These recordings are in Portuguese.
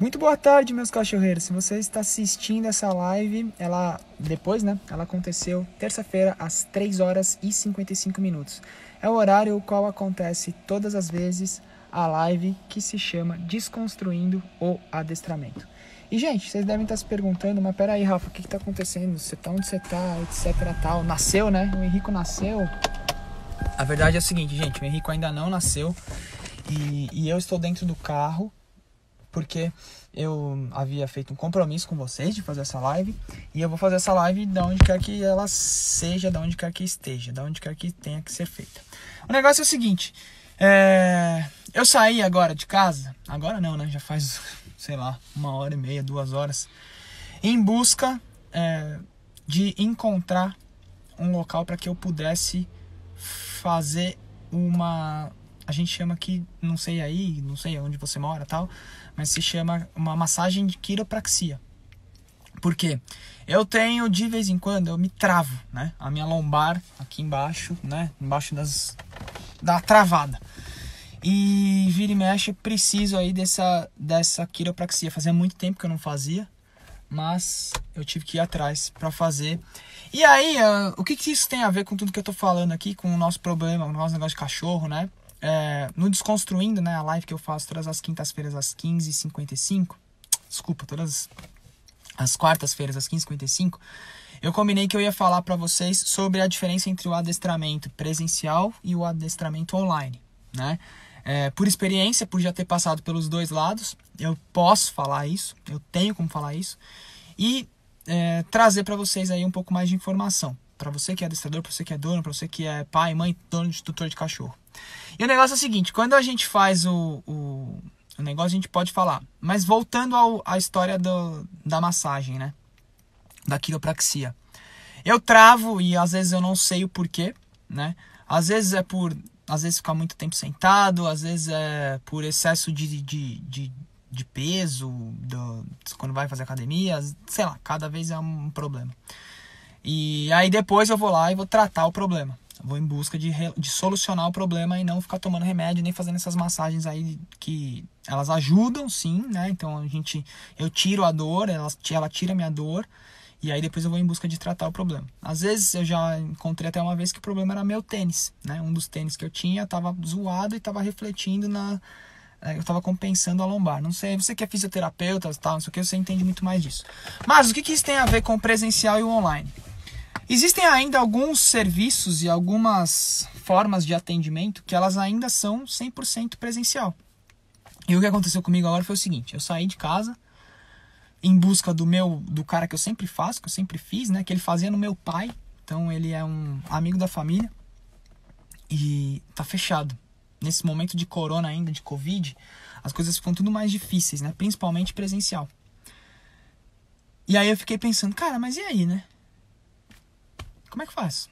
Muito boa tarde, meus cachorreiros. Se você está assistindo essa live, ela depois, né? Ela aconteceu terça-feira às 3 horas e 55 minutos. É o horário o qual acontece todas as vezes a live que se chama Desconstruindo o Adestramento. E gente, vocês devem estar se perguntando, mas peraí, Rafa, o que está acontecendo? Você tá onde você tá, etc tal. Nasceu, né? O Henrico nasceu. A verdade é o seguinte, gente, o Henrico ainda não nasceu. E, e eu estou dentro do carro porque eu havia feito um compromisso com vocês de fazer essa live e eu vou fazer essa live da onde quer que ela seja, da onde quer que esteja, da onde quer que tenha que ser feita. O negócio é o seguinte, é... eu saí agora de casa, agora não, né? Já faz, sei lá, uma hora e meia, duas horas, em busca é, de encontrar um local para que eu pudesse fazer uma a gente chama aqui, não sei aí, não sei onde você mora tal, mas se chama uma massagem de quiropraxia. Por quê? Eu tenho, de vez em quando, eu me travo, né? A minha lombar aqui embaixo, né? Embaixo das... da travada. E vira e mexe, preciso aí dessa, dessa quiropraxia. Fazia muito tempo que eu não fazia, mas eu tive que ir atrás para fazer. E aí, uh, o que, que isso tem a ver com tudo que eu tô falando aqui, com o nosso problema, o nosso negócio de cachorro, né? É, no Desconstruindo, né, a live que eu faço todas as quintas-feiras às 15h55, desculpa, todas as quartas-feiras às 15h55, eu combinei que eu ia falar para vocês sobre a diferença entre o adestramento presencial e o adestramento online, né? É, por experiência, por já ter passado pelos dois lados, eu posso falar isso, eu tenho como falar isso e é, trazer para vocês aí um pouco mais de informação, para você que é adestrador, para você que é dono, para você que é pai, mãe, dono de tutor de cachorro. E o negócio é o seguinte, quando a gente faz o, o, o negócio, a gente pode falar. Mas voltando ao, à história do, da massagem, né? Da quiropraxia. Eu travo e às vezes eu não sei o porquê, né? Às vezes é por às vezes ficar muito tempo sentado, às vezes é por excesso de, de, de, de peso, do, quando vai fazer academia, sei lá, cada vez é um problema. E aí depois eu vou lá e vou tratar o problema. Vou em busca de, de solucionar o problema e não ficar tomando remédio nem fazendo essas massagens aí que elas ajudam sim, né? Então a gente eu tiro a dor, ela, ela tira a minha dor e aí depois eu vou em busca de tratar o problema. Às vezes eu já encontrei até uma vez que o problema era meu tênis, né? Um dos tênis que eu tinha estava zoado e estava refletindo na eh, eu estava compensando a lombar. Não sei, você que é fisioterapeuta, tal, não sei o que, você entende muito mais disso. Mas o que, que isso tem a ver com o presencial e o online? Existem ainda alguns serviços e algumas formas de atendimento que elas ainda são 100% presencial. E o que aconteceu comigo agora foi o seguinte, eu saí de casa em busca do meu do cara que eu sempre faço, que eu sempre fiz, né, que ele fazia no meu pai. Então ele é um amigo da família e tá fechado. Nesse momento de corona ainda, de covid, as coisas ficam tudo mais difíceis, né, principalmente presencial. E aí eu fiquei pensando, cara, mas e aí, né? Como é que faz?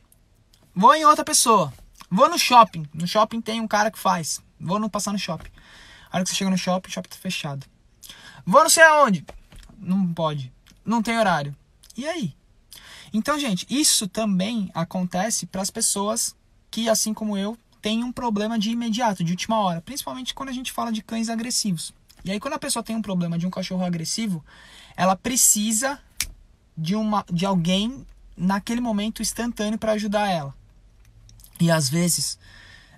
Vou em outra pessoa. Vou no shopping. No shopping tem um cara que faz. Vou no, passar no shopping. A hora que você chega no shopping, o shopping tá fechado. Vou não sei aonde. Não pode. Não tem horário. E aí? Então, gente, isso também acontece para as pessoas que, assim como eu, têm um problema de imediato, de última hora. Principalmente quando a gente fala de cães agressivos. E aí, quando a pessoa tem um problema de um cachorro agressivo, ela precisa de, uma, de alguém naquele momento instantâneo para ajudar ela. E às vezes,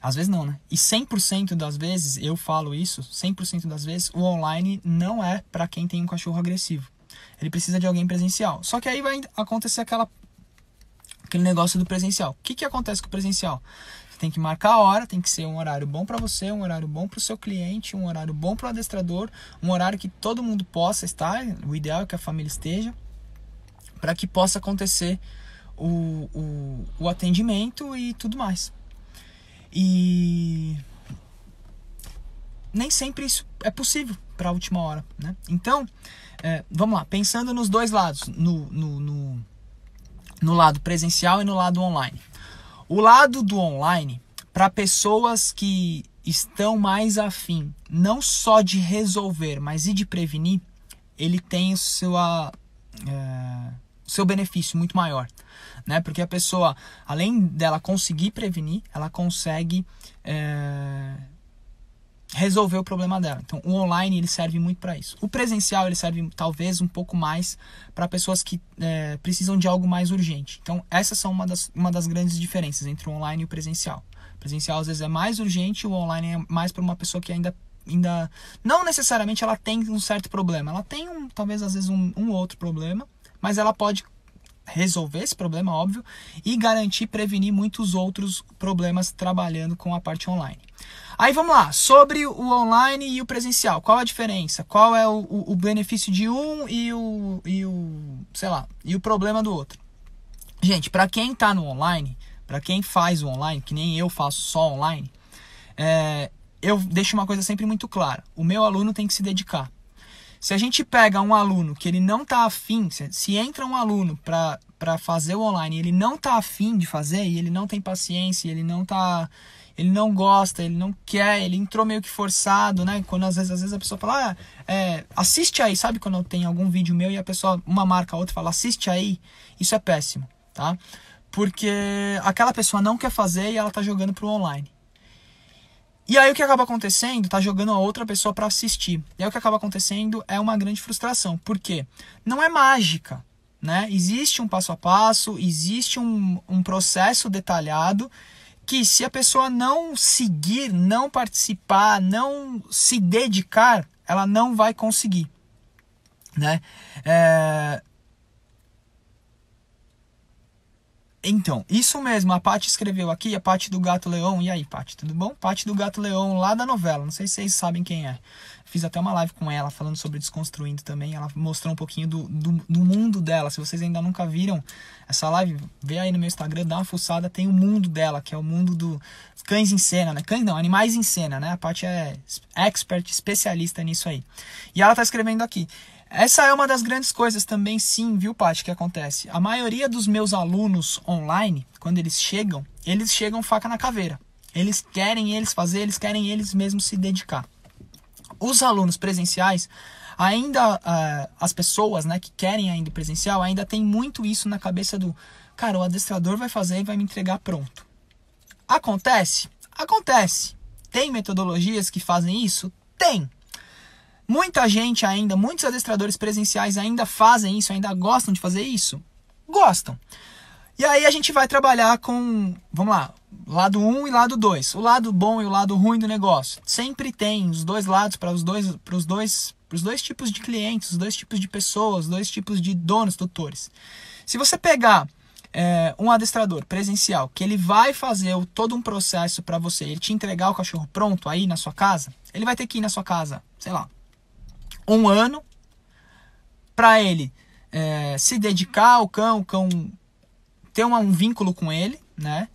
às vezes não, né? E 100% das vezes, eu falo isso, 100% das vezes, o online não é para quem tem um cachorro agressivo. Ele precisa de alguém presencial. Só que aí vai acontecer aquela aquele negócio do presencial. O que, que acontece com o presencial? Você tem que marcar a hora, tem que ser um horário bom para você, um horário bom para o seu cliente, um horário bom para o adestrador, um horário que todo mundo possa estar. O ideal é que a família esteja para que possa acontecer o, o, o atendimento e tudo mais. E nem sempre isso é possível para a última hora, né? Então, é, vamos lá, pensando nos dois lados, no, no, no, no, lado presencial e no lado online. O lado do online, para pessoas que estão mais afim, não só de resolver, mas e de prevenir, ele tem sua, é, seu benefício muito maior, né? Porque a pessoa, além dela conseguir prevenir, ela consegue é, resolver o problema dela. Então, o online ele serve muito para isso. O presencial ele serve talvez um pouco mais para pessoas que é, precisam de algo mais urgente. Então, essas são uma das, uma das grandes diferenças entre o online e o presencial. O presencial às vezes é mais urgente, o online é mais para uma pessoa que ainda ainda não necessariamente ela tem um certo problema. Ela tem um, talvez às vezes um, um outro problema, mas ela pode resolver esse problema, óbvio, e garantir prevenir muitos outros problemas trabalhando com a parte online. Aí vamos lá, sobre o online e o presencial, qual a diferença? Qual é o, o, benefício de um e o, e o, sei lá, e o problema do outro? Gente, para quem está no online, para quem faz o online, que nem eu faço só online, é, eu deixo uma coisa sempre muito clara: o meu aluno tem que se dedicar. Se a gente pega um aluno que ele não está afim, se, se entra um aluno para fazer o online e ele não está afim de fazer, e ele não tem paciência, ele não tá. Ele não gosta, ele não quer, ele entrou meio que forçado, né? Quando às vezes, às vezes a pessoa fala, ah, é, assiste aí, sabe quando tem algum vídeo meu e a pessoa, uma marca a outra, fala, assiste aí, isso é péssimo, tá? Porque aquela pessoa não quer fazer e ela tá jogando pro online. E aí o que acaba acontecendo, tá jogando a outra pessoa para assistir. E aí o que acaba acontecendo é uma grande frustração. Por quê? Não é mágica, né? Existe um passo a passo, existe um, um processo detalhado que se a pessoa não seguir, não participar, não se dedicar, ela não vai conseguir, né? É, Então, isso mesmo, a Paty escreveu aqui, a Paty do Gato Leão. E aí, Paty, tudo bom? Paty do Gato Leão, lá da novela. Não sei se vocês sabem quem é. Fiz até uma live com ela, falando sobre Desconstruindo também. Ela mostrou um pouquinho do, do, do mundo dela. Se vocês ainda nunca viram essa live, vê aí no meu Instagram, dá uma fuçada. Tem o mundo dela, que é o mundo do cães em cena, né? Cães não, animais em cena, né? A Paty é expert, especialista nisso aí. E ela tá escrevendo aqui. Essa é uma das grandes coisas também, sim, viu, Paty, que acontece. A maioria dos meus alunos online, quando eles chegam, eles chegam faca na caveira. Eles querem eles fazer, eles querem eles mesmos se dedicar. Os alunos presenciais, ainda uh, as pessoas né, que querem ainda presencial, ainda tem muito isso na cabeça do cara, o adestrador vai fazer e vai me entregar pronto. Acontece? Acontece. Tem metodologias que fazem isso? Tem. Muita gente ainda, muitos adestradores presenciais ainda fazem isso, ainda gostam de fazer isso? Gostam. E aí a gente vai trabalhar com, vamos lá, lado 1 um e lado 2. O lado bom e o lado ruim do negócio. Sempre tem os dois lados para os dois, para os dois, para os dois tipos de clientes, os dois tipos de pessoas, os dois tipos de donos, tutores. Se você pegar é, um adestrador presencial que ele vai fazer o, todo um processo para você, ele te entregar o cachorro pronto aí na sua casa, ele vai ter que ir na sua casa, sei lá, um ano para ele é, se dedicar ao cão, o cão ter uma, um vínculo com ele, né?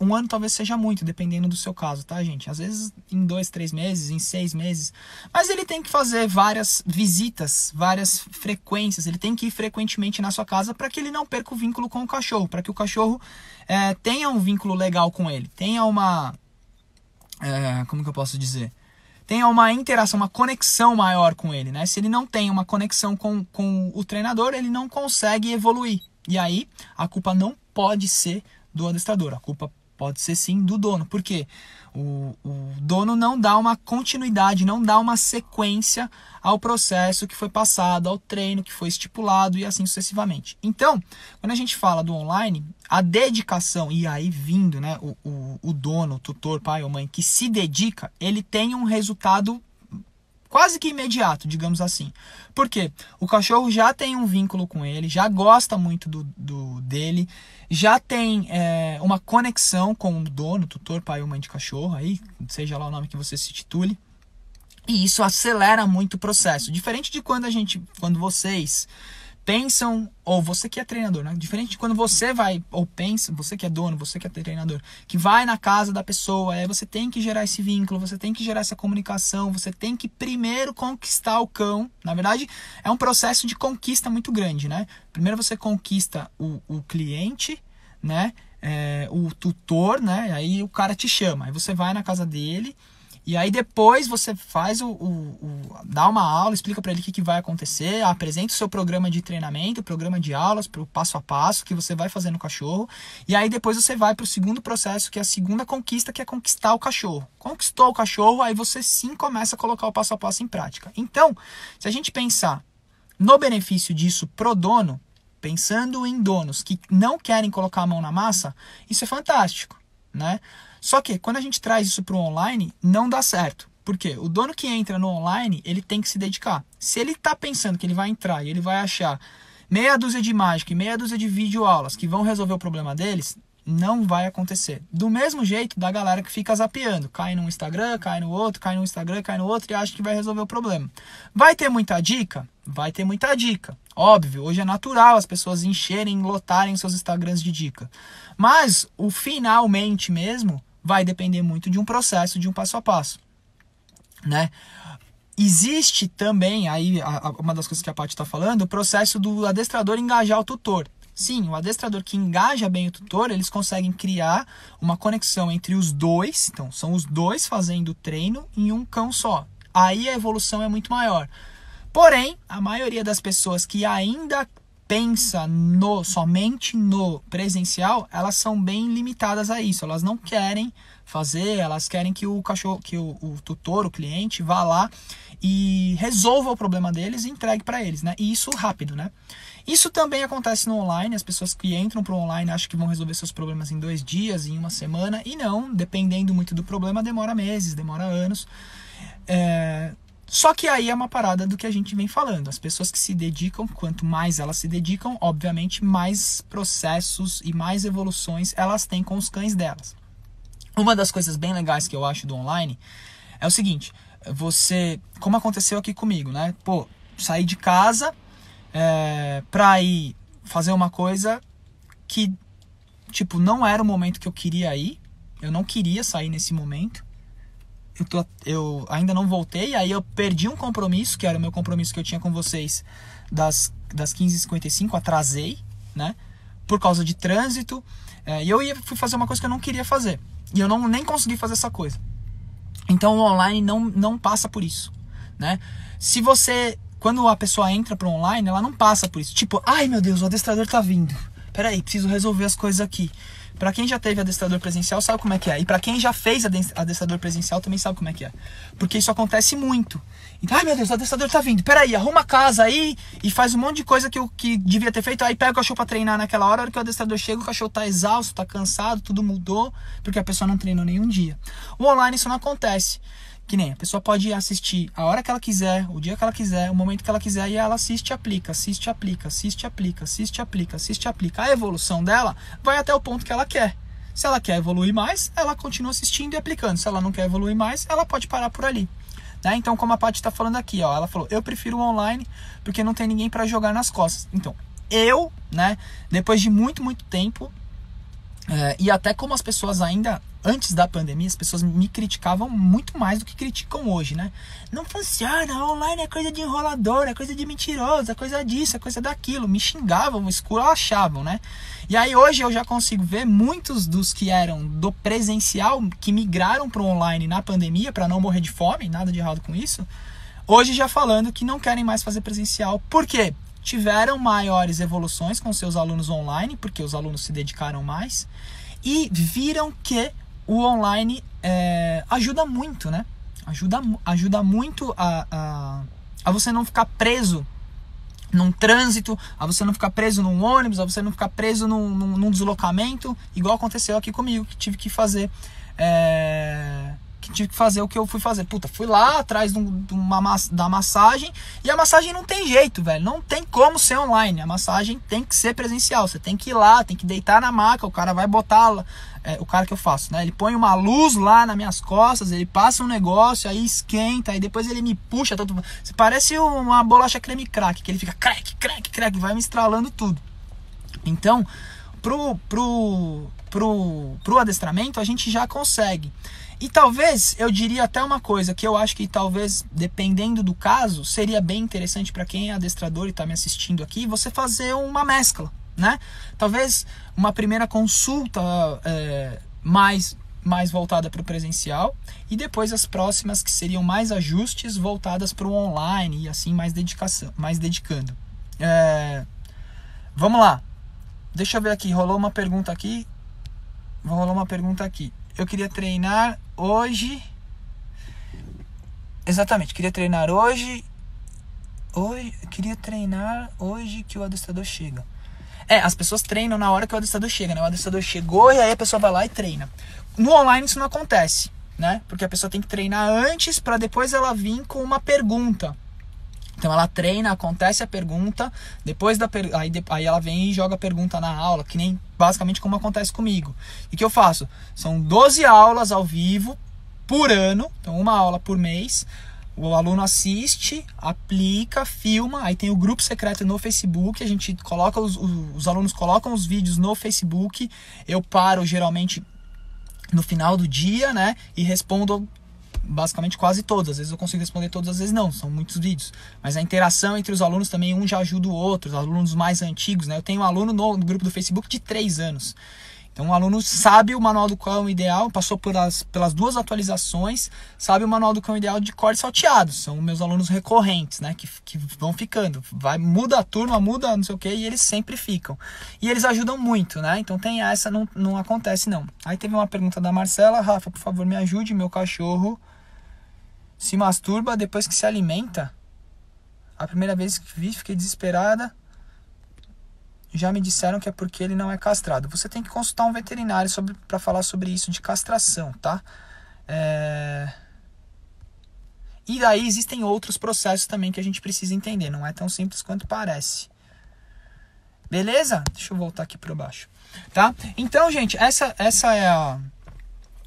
Um ano talvez seja muito, dependendo do seu caso, tá, gente? Às vezes em dois, três meses, em seis meses. Mas ele tem que fazer várias visitas, várias frequências. Ele tem que ir frequentemente na sua casa para que ele não perca o vínculo com o cachorro, para que o cachorro é, tenha um vínculo legal com ele, tenha uma. É, como que eu posso dizer? Tenha uma interação, uma conexão maior com ele, né? Se ele não tem uma conexão com, com o treinador, ele não consegue evoluir. E aí, a culpa não pode ser do adestrador, a culpa pode ser sim do dono. Por quê? O, o dono não dá uma continuidade, não dá uma sequência ao processo que foi passado, ao treino que foi estipulado e assim sucessivamente. Então, quando a gente fala do online, a dedicação, e aí vindo né, o, o, o dono, o tutor, pai ou mãe que se dedica, ele tem um resultado quase que imediato, digamos assim. Porque o cachorro já tem um vínculo com ele, já gosta muito do, do dele, já tem é, uma conexão com o dono, tutor, pai ou mãe de cachorro, aí, seja lá o nome que você se titule. E isso acelera muito o processo. Diferente de quando a gente, quando vocês pensam, ou você que é treinador, né? Diferente de quando você vai, ou pensa, você que é dono, você que é treinador, que vai na casa da pessoa, aí você tem que gerar esse vínculo, você tem que gerar essa comunicação, você tem que primeiro conquistar o cão. Na verdade, é um processo de conquista muito grande, né? Primeiro você conquista o, o cliente, né? É, o tutor, né? Aí o cara te chama, aí você vai na casa dele E aí depois você faz o, o, o dá uma aula, explica para ele o que, que vai acontecer, apresenta o seu programa de treinamento, programa de aulas, para o passo a passo que você vai fazer no cachorro. E aí depois você vai para o segundo processo, que é a segunda conquista, que é conquistar o cachorro. Conquistou o cachorro, aí você sim começa a colocar o passo a passo em prática. Então, se a gente pensar no benefício disso pro dono, pensando em donos que não querem colocar a mão na massa, isso é fantástico, né? Só que quando a gente traz isso para o online, não dá certo. Porque o dono que entra no online, ele tem que se dedicar. Se ele está pensando que ele vai entrar e ele vai achar meia dúzia de mágica e meia dúzia de videoaulas que vão resolver o problema deles, não vai acontecer. Do mesmo jeito da galera que fica zapeando, cai num Instagram, cai no outro, cai no Instagram, cai no outro e acha que vai resolver o problema. Vai ter muita dica? Vai ter muita dica. Óbvio, hoje é natural as pessoas encherem, lotarem seus Instagrams de dica. Mas o finalmente mesmo vai depender muito de um processo, de um passo a passo, né? Existe também, aí uma das coisas que a Paty está falando, o processo do adestrador engajar o tutor. Sim, o adestrador que engaja bem o tutor, eles conseguem criar uma conexão entre os dois, então são os dois fazendo o treino em um cão só. Aí a evolução é muito maior. Porém, a maioria das pessoas que ainda pensa no somente no presencial, elas são bem limitadas a isso. Elas não querem fazer, elas querem que o cachorro, que o, o tutor, o cliente, vá lá e resolva o problema deles e entregue para eles, né? E isso rápido, né? Isso também acontece no online. As pessoas que entram para o online acham que vão resolver seus problemas em dois dias, em uma semana, e não. Dependendo muito do problema, demora meses, demora anos. É, só que aí é uma parada do que a gente vem falando. As pessoas que se dedicam, quanto mais elas se dedicam, obviamente, mais processos e mais evoluções elas têm com os cães delas. Uma das coisas bem legais que eu acho do online é o seguinte: você, como aconteceu aqui comigo, né? Pô, sair de casa é, pra ir fazer uma coisa que, tipo, não era o momento que eu queria ir. Eu não queria sair nesse momento eu, tô, eu ainda não voltei, aí eu perdi um compromisso, que era o meu compromisso que eu tinha com vocês das, das 15h55, atrasei, né? Por causa de trânsito. É, e eu ia, fui fazer uma coisa que eu não queria fazer. E eu não, nem consegui fazer essa coisa. Então o online não, não passa por isso, né? Se você, quando a pessoa entra para o online, ela não passa por isso. Tipo, ai meu Deus, o adestrador tá vindo. Peraí, preciso resolver as coisas aqui. Para quem já teve adestrador presencial, sabe como é que é. E para quem já fez adestrador presencial, também sabe como é que é. Porque isso acontece muito. Então, ai meu Deus, o adestrador tá vindo. Peraí, arruma a casa aí e faz um monte de coisa que eu que devia ter feito. Aí pega o cachorro pra treinar naquela hora. A hora que o adestrador chega, o cachorro tá exausto, tá cansado, tudo mudou. Porque a pessoa não treinou nenhum dia. O online isso não acontece. Que nem a pessoa pode assistir a hora que ela quiser, o dia que ela quiser, o momento que ela quiser, e ela assiste e aplica, assiste e aplica, assiste e aplica, assiste e aplica, assiste e aplica. A evolução dela vai até o ponto que ela quer. Se ela quer evoluir mais, ela continua assistindo e aplicando. Se ela não quer evoluir mais, ela pode parar por ali. Né? Então, como a Paty está falando aqui, ó, ela falou: eu prefiro online porque não tem ninguém para jogar nas costas. Então, eu, né, depois de muito, muito tempo, é, e até como as pessoas ainda antes da pandemia, as pessoas me criticavam muito mais do que criticam hoje, né? Não funciona, online é coisa de enrolador, é coisa de mentiroso, é coisa disso, é coisa daquilo. Me xingavam, esculachavam, né? E aí hoje eu já consigo ver muitos dos que eram do presencial, que migraram para o online na pandemia para não morrer de fome, nada de errado com isso. Hoje já falando que não querem mais fazer presencial. Por quê? Tiveram maiores evoluções com seus alunos online, porque os alunos se dedicaram mais, e viram que o online é, ajuda muito, né? Ajuda, ajuda muito a, a, a você não ficar preso num trânsito, a você não ficar preso num ônibus, a você não ficar preso num, num, num deslocamento, igual aconteceu aqui comigo, que tive que fazer. É, que tive que fazer o que eu fui fazer. Puta, fui lá atrás de uma, da massagem e a massagem não tem jeito, velho. Não tem como ser online. A massagem tem que ser presencial. Você tem que ir lá, tem que deitar na maca, o cara vai botar é, o cara que eu faço, né? Ele põe uma luz lá nas minhas costas, ele passa um negócio, aí esquenta, aí depois ele me puxa. Tanto, parece uma bolacha creme crack, que ele fica crack, crack, crack, vai me estralando tudo. Então, pro, pro, pro, pro adestramento, a gente já consegue. E talvez eu diria até uma coisa que eu acho que talvez, dependendo do caso, seria bem interessante para quem é adestrador e está me assistindo aqui, você fazer uma mescla, né? Talvez uma primeira consulta é, mais mais voltada para o presencial e depois as próximas que seriam mais ajustes voltadas para o online e assim mais dedicação, mais dedicando. É... Vamos lá. Deixa eu ver aqui, rolou uma pergunta aqui. Rolou uma pergunta aqui. Eu queria treinar hoje. Exatamente, queria treinar hoje. Hoje, queria treinar hoje que o adestrador chega. É, as pessoas treinam na hora que o adestrador chega, né? O adestrador chegou e aí a pessoa vai lá e treina. No online isso não acontece, né? Porque a pessoa tem que treinar antes para depois ela vir com uma pergunta. Então ela treina, acontece a pergunta, depois da per... aí, aí ela vem e joga a pergunta na aula, que nem basicamente como acontece comigo. E que eu faço? São 12 aulas ao vivo por ano, então uma aula por mês. O aluno assiste, aplica, filma, aí tem o grupo secreto no Facebook, a gente coloca os, os, os alunos colocam os vídeos no Facebook, eu paro geralmente no final do dia, né, e respondo basicamente quase todas. Às vezes eu consigo responder todas, às vezes não, são muitos vídeos. Mas a interação entre os alunos também, um já ajuda o outro, os alunos mais antigos, né? Eu tenho um aluno no, no grupo do Facebook de 3 anos. Então, o aluno sabe o manual do cão ideal, passou pelas, pelas duas atualizações, sabe o manual do cão ideal de corte salteado. São meus alunos recorrentes, né? Que, que vão ficando. Vai, muda a turma, muda não sei o que, e eles sempre ficam. E eles ajudam muito, né? Então tem essa, não, não acontece não. Aí teve uma pergunta da Marcela, Rafa, por favor, me ajude, meu cachorro se masturba depois que se alimenta. A primeira vez que vi, fiquei desesperada já me disseram que é porque ele não é castrado. Você tem que consultar um veterinário para falar sobre isso de castração, tá? É... E daí existem outros processos também que a gente precisa entender. Não é tão simples quanto parece. Beleza? Deixa eu voltar aqui para baixo. Tá? Então, gente, essa, essa é a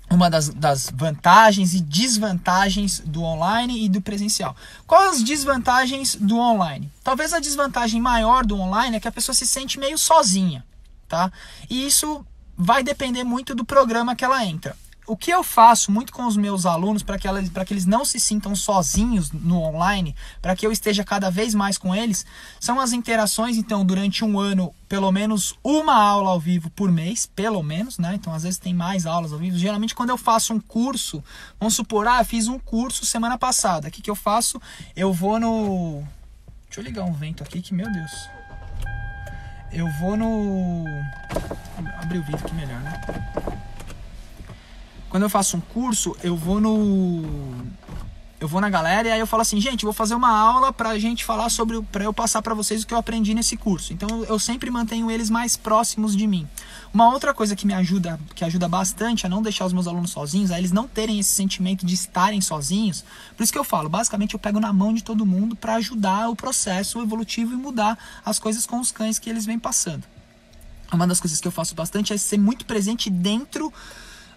uma das, das, vantagens e desvantagens do online e do presencial. Quais as desvantagens do online? Talvez a desvantagem maior do online é que a pessoa se sente meio sozinha, tá? E isso vai depender muito do programa que ela entra o que eu faço muito com os meus alunos para que, que eles não se sintam sozinhos no online, para que eu esteja cada vez mais com eles, são as interações. Então, durante um ano, pelo menos uma aula ao vivo por mês, pelo menos, né? Então, às vezes tem mais aulas ao vivo. Geralmente, quando eu faço um curso, vamos supor, ah, fiz um curso semana passada. O que, que eu faço? Eu vou no. Deixa eu ligar um vento aqui, que meu Deus. Eu vou no. Abrir o vídeo aqui melhor, né? Quando eu faço um curso, eu vou no eu vou na galera e aí eu falo assim, gente, vou fazer uma aula pra gente falar sobre para eu passar para vocês o que eu aprendi nesse curso. Então eu sempre mantenho eles mais próximos de mim. Uma outra coisa que me ajuda, que ajuda bastante a não deixar os meus alunos sozinhos, a eles não terem esse sentimento de estarem sozinhos. Por isso que eu falo, basicamente eu pego na mão de todo mundo para ajudar o processo evolutivo e mudar as coisas com os cães que eles vêm passando. Uma das coisas que eu faço bastante é ser muito presente dentro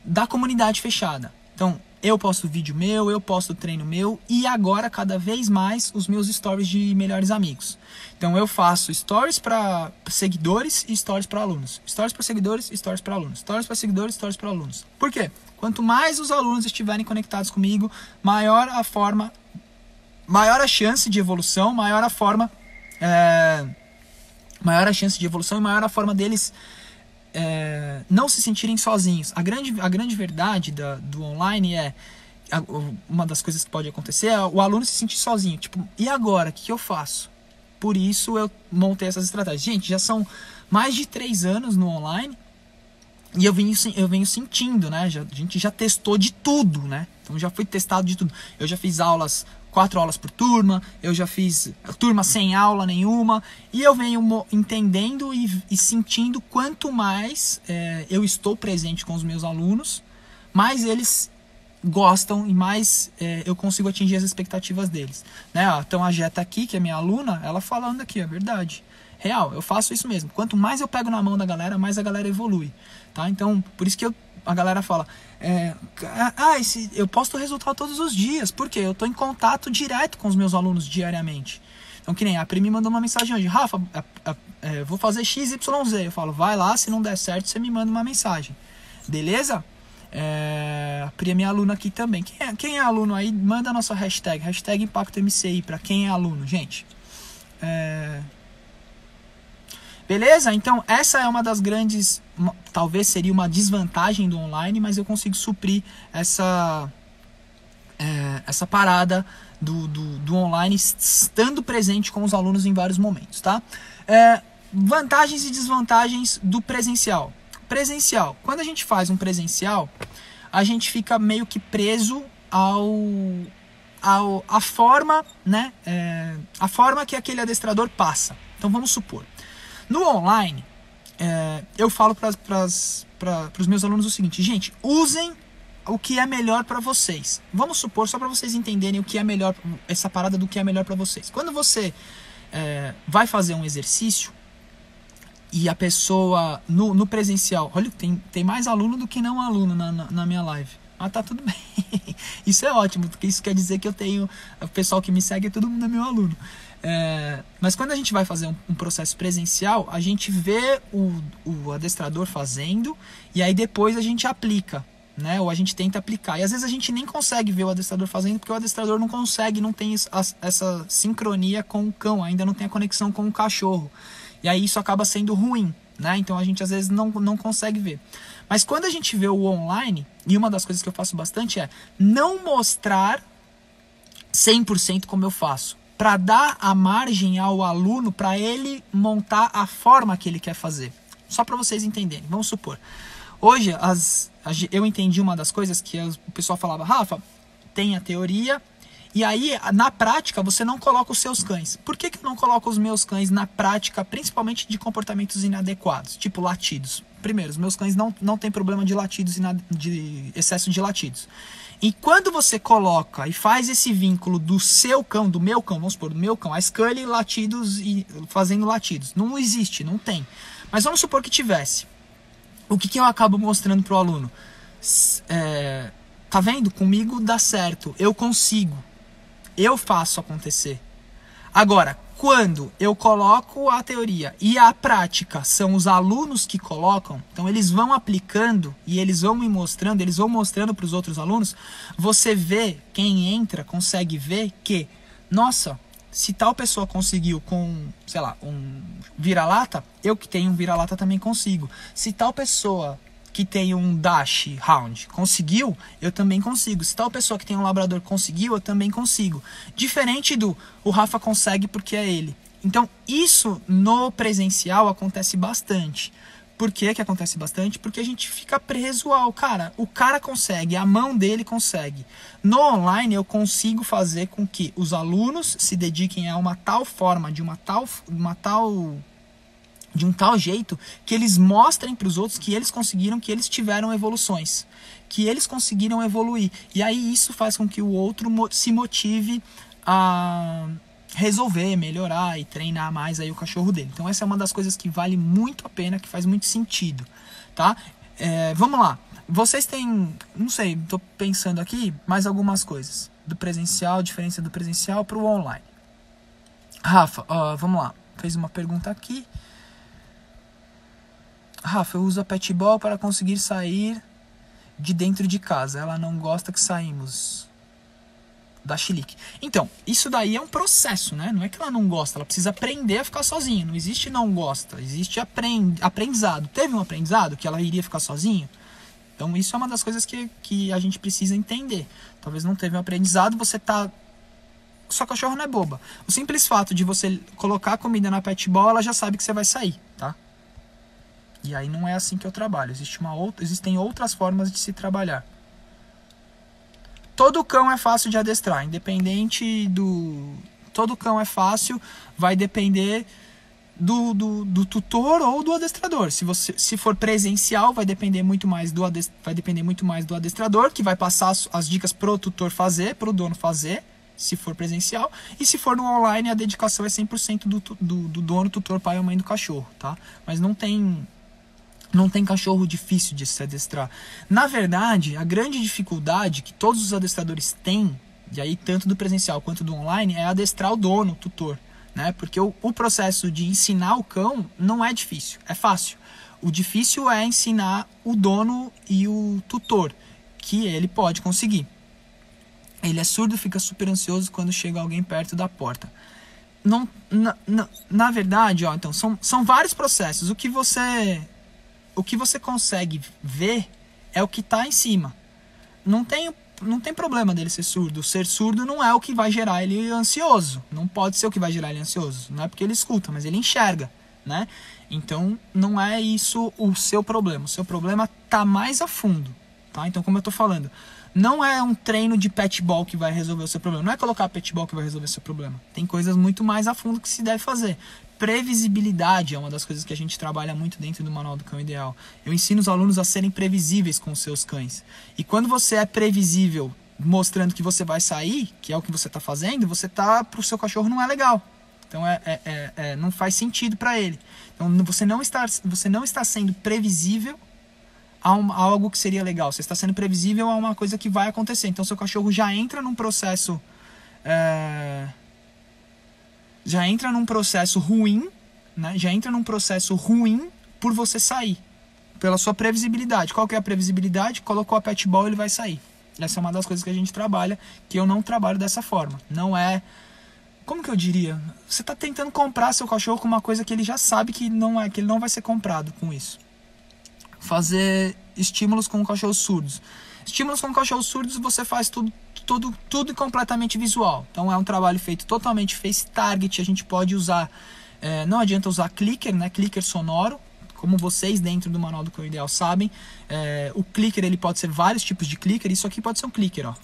da comunidade fechada. Então, eu posto vídeo meu, eu posto treino meu e agora cada vez mais os meus stories de melhores amigos. Então eu faço stories para seguidores e stories para alunos. Stories para seguidores, stories para alunos. Stories para seguidores, stories para alunos. Por quê? Quanto mais os alunos estiverem conectados comigo, maior a forma, maior a chance de evolução, maior a forma, é, maior a chance de evolução e maior a forma deles é, não se sentirem sozinhos. A grande, a grande verdade da, do online é a, uma das coisas que pode acontecer é o aluno se sentir sozinho. Tipo, e agora? O que, que eu faço? Por isso eu montei essas estratégias. Gente, já são mais de três anos no online e eu venho, eu venho sentindo, né? Já, a gente já testou de tudo, né? Então já fui testado de tudo. Eu já fiz aulas quatro aulas por turma, eu já fiz turma sem aula nenhuma, e eu venho entendendo e, e sentindo quanto mais é, eu estou presente com os meus alunos, mais eles gostam e mais é, eu consigo atingir as expectativas deles. Né? Então a Jeta aqui, que é minha aluna, ela falando aqui, é verdade. Real, eu faço isso mesmo. Quanto mais eu pego na mão da galera, mais a galera evolui. Tá? Então, por isso que eu, a galera fala, é, ah, esse, eu posto o resultado todos os dias. Por quê? Eu estou em contato direto com os meus alunos diariamente. Então, que nem a Pri me mandou uma mensagem hoje, Rafa, é, é, é vou fazer XYZ. Eu falo, vai lá, se não der certo, você me manda uma mensagem. Beleza? É, a Pri é minha aluna aqui também. Quem é, quem é aluno aí, manda a nossa hashtag, hashtag Impacto MCI, para quem é aluno, gente. É... Beleza? Então, essa é uma das grandes. talvez seria uma desvantagem do online, mas eu consigo suprir essa. é, essa parada do, do, do online estando presente com os alunos em vários momentos, tá? É, vantagens e desvantagens do presencial. Presencial. Quando a gente faz um presencial, a gente fica meio que preso ao, ao a forma, né? É, a forma que aquele adestrador passa. Então vamos supor, no online, é, eu falo para os meus alunos o seguinte, gente, usem o que é melhor para vocês. Vamos supor, só para vocês entenderem o que é melhor, essa parada do que é melhor para vocês. Quando você é, vai fazer um exercício e a pessoa no, no presencial, olha, tem, tem mais aluno do que não aluno na, na, na minha live. Mas tá tudo bem. Isso é ótimo, porque isso quer dizer que eu tenho. O pessoal que me segue, todo mundo é meu aluno. É, mas quando a gente vai fazer um, um, processo presencial, a gente vê o, o adestrador fazendo e aí depois a gente aplica. Né? Ou a gente tenta aplicar. E às vezes a gente nem consegue ver o adestrador fazendo porque o adestrador não consegue, não tem essa sincronia com o cão, ainda não tem a conexão com o cachorro. E aí isso acaba sendo ruim, né? Então a gente às vezes não, não consegue ver. Mas quando a gente vê o online, e uma das coisas que eu faço bastante é não mostrar 100% como eu faço, para dar a margem ao aluno para ele montar a forma que ele quer fazer. Só para vocês entenderem. Vamos supor, hoje as, eu entendi uma das coisas que o pessoal falava, Rafa, tem a teoria e aí, na prática, você não coloca os seus cães. Por que, que eu não coloco os meus cães na prática, principalmente de comportamentos inadequados, tipo latidos? Primeiro, os meus cães não, não têm problema de latidos, de excesso de latidos. E quando você coloca e faz esse vínculo do seu cão, do meu cão, vamos supor, do meu cão, a Scully latidos e fazendo latidos. Não existe, não tem. Mas vamos supor que tivesse. O que, que eu acabo mostrando pro aluno? É, tá vendo? Comigo dá certo, eu consigo. Eu faço acontecer. Agora, quando eu coloco a teoria e a prática são os alunos que colocam, então eles vão aplicando e eles vão me mostrando, eles vão mostrando para os outros alunos, você vê, quem entra consegue ver que, nossa, se tal pessoa conseguiu com, sei lá, um vira-lata, eu que tenho um vira-lata também consigo. Se tal pessoa que tem um Dash Round conseguiu, eu também consigo. Se tal pessoa que tem um Labrador conseguiu, eu também consigo. Diferente do o Rafa consegue porque é ele. Então, isso no presencial acontece bastante. Por que, que acontece bastante? Porque a gente fica preso ao cara. O cara consegue, a mão dele consegue. No online, eu consigo fazer com que os alunos se dediquem a uma tal forma, de uma tal, uma tal de um tal jeito que eles mostrem para os outros que eles conseguiram, que eles tiveram evoluções, que eles conseguiram evoluir. E aí isso faz com que o outro se motive a resolver, melhorar e treinar mais aí o cachorro dele. Então essa é uma das coisas que vale muito a pena, que faz muito sentido, tá? É, vamos lá. Vocês têm, não sei, estou pensando aqui mais algumas coisas do presencial, diferença do presencial para o online. Rafa, ó, vamos lá. Fez uma pergunta aqui. Rafa, eu uso a pet ball para conseguir sair de dentro de casa. Ela não gosta que saímos da chilique. Então, isso daí é um processo, né? Não é que ela não gosta, ela precisa aprender a ficar sozinha. Não existe não gosta, existe aprendizado. Teve um aprendizado que ela iria ficar sozinha? Então, isso é uma das coisas que, que a gente precisa entender. Talvez não teve um aprendizado, você tá sua cachorro não é boba. O simples fato de você colocar a comida na pet ball, ela já sabe que você vai sair, tá? E aí não é assim que eu trabalho. Existe uma outra, existem outras formas de se trabalhar. Todo cão é fácil de adestrar, independente do. Todo cão é fácil, vai depender do, do, do tutor ou do adestrador. Se, você, se for presencial, vai depender muito mais do adest, vai depender muito mais do adestrador, que vai passar as, as dicas pro tutor fazer, pro dono fazer, se for presencial. E se for no online, a dedicação é 100% do, do, do dono, tutor, pai ou mãe do cachorro, tá? Mas não tem não tem cachorro difícil de se adestrar. Na verdade, a grande dificuldade que todos os adestradores têm, e aí tanto do presencial quanto do online, é adestrar o dono, o tutor. Né? Porque o, o processo de ensinar o cão não é difícil, é fácil. O difícil é ensinar o dono e o tutor, que ele pode conseguir. Ele é surdo, fica super ansioso quando chega alguém perto da porta. não na, na, na, verdade, ó, então são, são vários processos. O que você o que você consegue ver é o que está em cima. Não tem não tem problema dele ser surdo. Ser surdo não é o que vai gerar ele ansioso. Não pode ser o que vai gerar ele ansioso. Não é porque ele escuta, mas ele enxerga, né? Então não é isso o seu problema. O seu problema tá mais a fundo, tá? Então como eu tô falando, não é um treino de petball que vai resolver o seu problema. Não é colocar petball que vai resolver o seu problema. Tem coisas muito mais a fundo que se deve fazer. Previsibilidade é uma das coisas que a gente trabalha muito dentro do Manual do Cão Ideal. Eu ensino os alunos a serem previsíveis com os seus cães. E quando você é previsível, mostrando que você vai sair, que é o que você está fazendo, você tá para o seu cachorro não é legal. Então é, é, é, é não faz sentido para ele. Então você não está você não está sendo previsível a, a, algo que seria legal. Você está sendo previsível a uma coisa que vai acontecer. Então seu cachorro já entra num processo. É, já entra num processo ruim, né? Já entra num processo ruim por você sair. Pela sua previsibilidade. Qual que é a previsibilidade? Colocou a pet ball, ele vai sair. Essa é uma das coisas que a gente trabalha, que eu não trabalho dessa forma. Não é. Como que eu diria? Você está tentando comprar seu cachorro com uma coisa que ele já sabe que não é, que ele não vai ser comprado com isso fazer estímulos com cachorros surdos. Estímulos com cachorros surdos você faz tudo, tudo, tudo completamente visual. Então é um trabalho feito totalmente face target. A gente pode usar, é, não adianta usar clicker, né? Clicker sonoro. Como vocês dentro do manual do Cão Ideal sabem, é, o clicker ele pode ser vários tipos de clicker. Isso aqui pode ser um clicker, ó.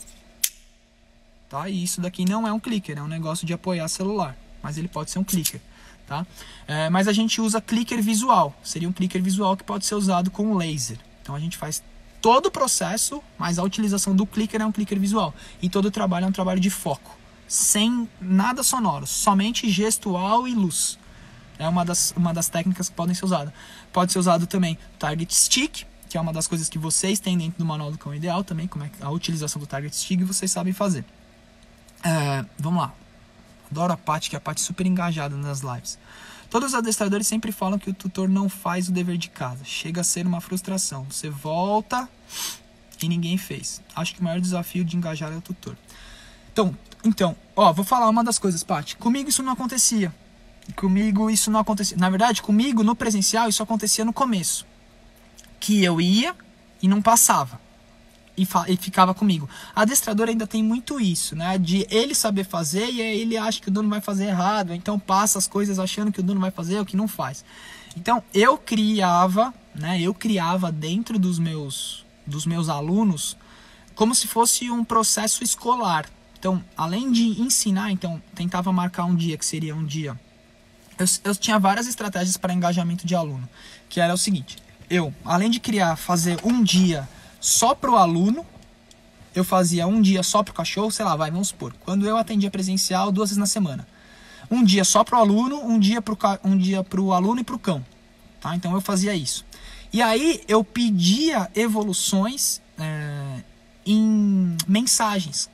Tá? E isso daqui não é um clicker, é um negócio de apoiar celular, mas ele pode ser um clicker. Tá? É, mas a gente usa clicker visual. Seria um clicker visual que pode ser usado com laser. Então a gente faz todo o processo, mas a utilização do clicker é um clicker visual. E todo o trabalho é um trabalho de foco. Sem nada sonoro, somente gestual e luz. É uma das, uma das técnicas que podem ser usadas. Pode ser usado também target stick, que é uma das coisas que vocês têm dentro do manual do cão ideal também, como é a utilização do target stick vocês sabem fazer. É, vamos lá. Adoro a Paty, que é a Paty super engajada nas lives. Todos os adestradores sempre falam que o tutor não faz o dever de casa. Chega a ser uma frustração. Você volta e ninguém fez. Acho que o maior desafio de engajar é o tutor. Então, então, ó, vou falar uma das coisas, Paty. Comigo isso não acontecia. Comigo isso não acontecia. Na verdade, comigo no presencial isso acontecia no começo. Que eu ia e não passava e, e, ficava comigo. A adestrador ainda tem muito isso, né? De ele saber fazer e ele acha que o dono vai fazer errado, então passa as coisas achando que o dono vai fazer o que não faz. Então eu criava, né? Eu criava dentro dos meus dos meus alunos como se fosse um processo escolar. Então, além de ensinar, então tentava marcar um dia que seria um dia. Eu, eu tinha várias estratégias para engajamento de aluno, que era o seguinte: eu, além de criar, fazer um dia só para o aluno, eu fazia um dia só para o cachorro, sei lá, vai, vamos supor. Quando eu atendia presencial, duas vezes na semana. Um dia só para o aluno, um dia para o um dia pro aluno e para o cão. Tá? Então eu fazia isso. E aí eu pedia evoluções é, em mensagens.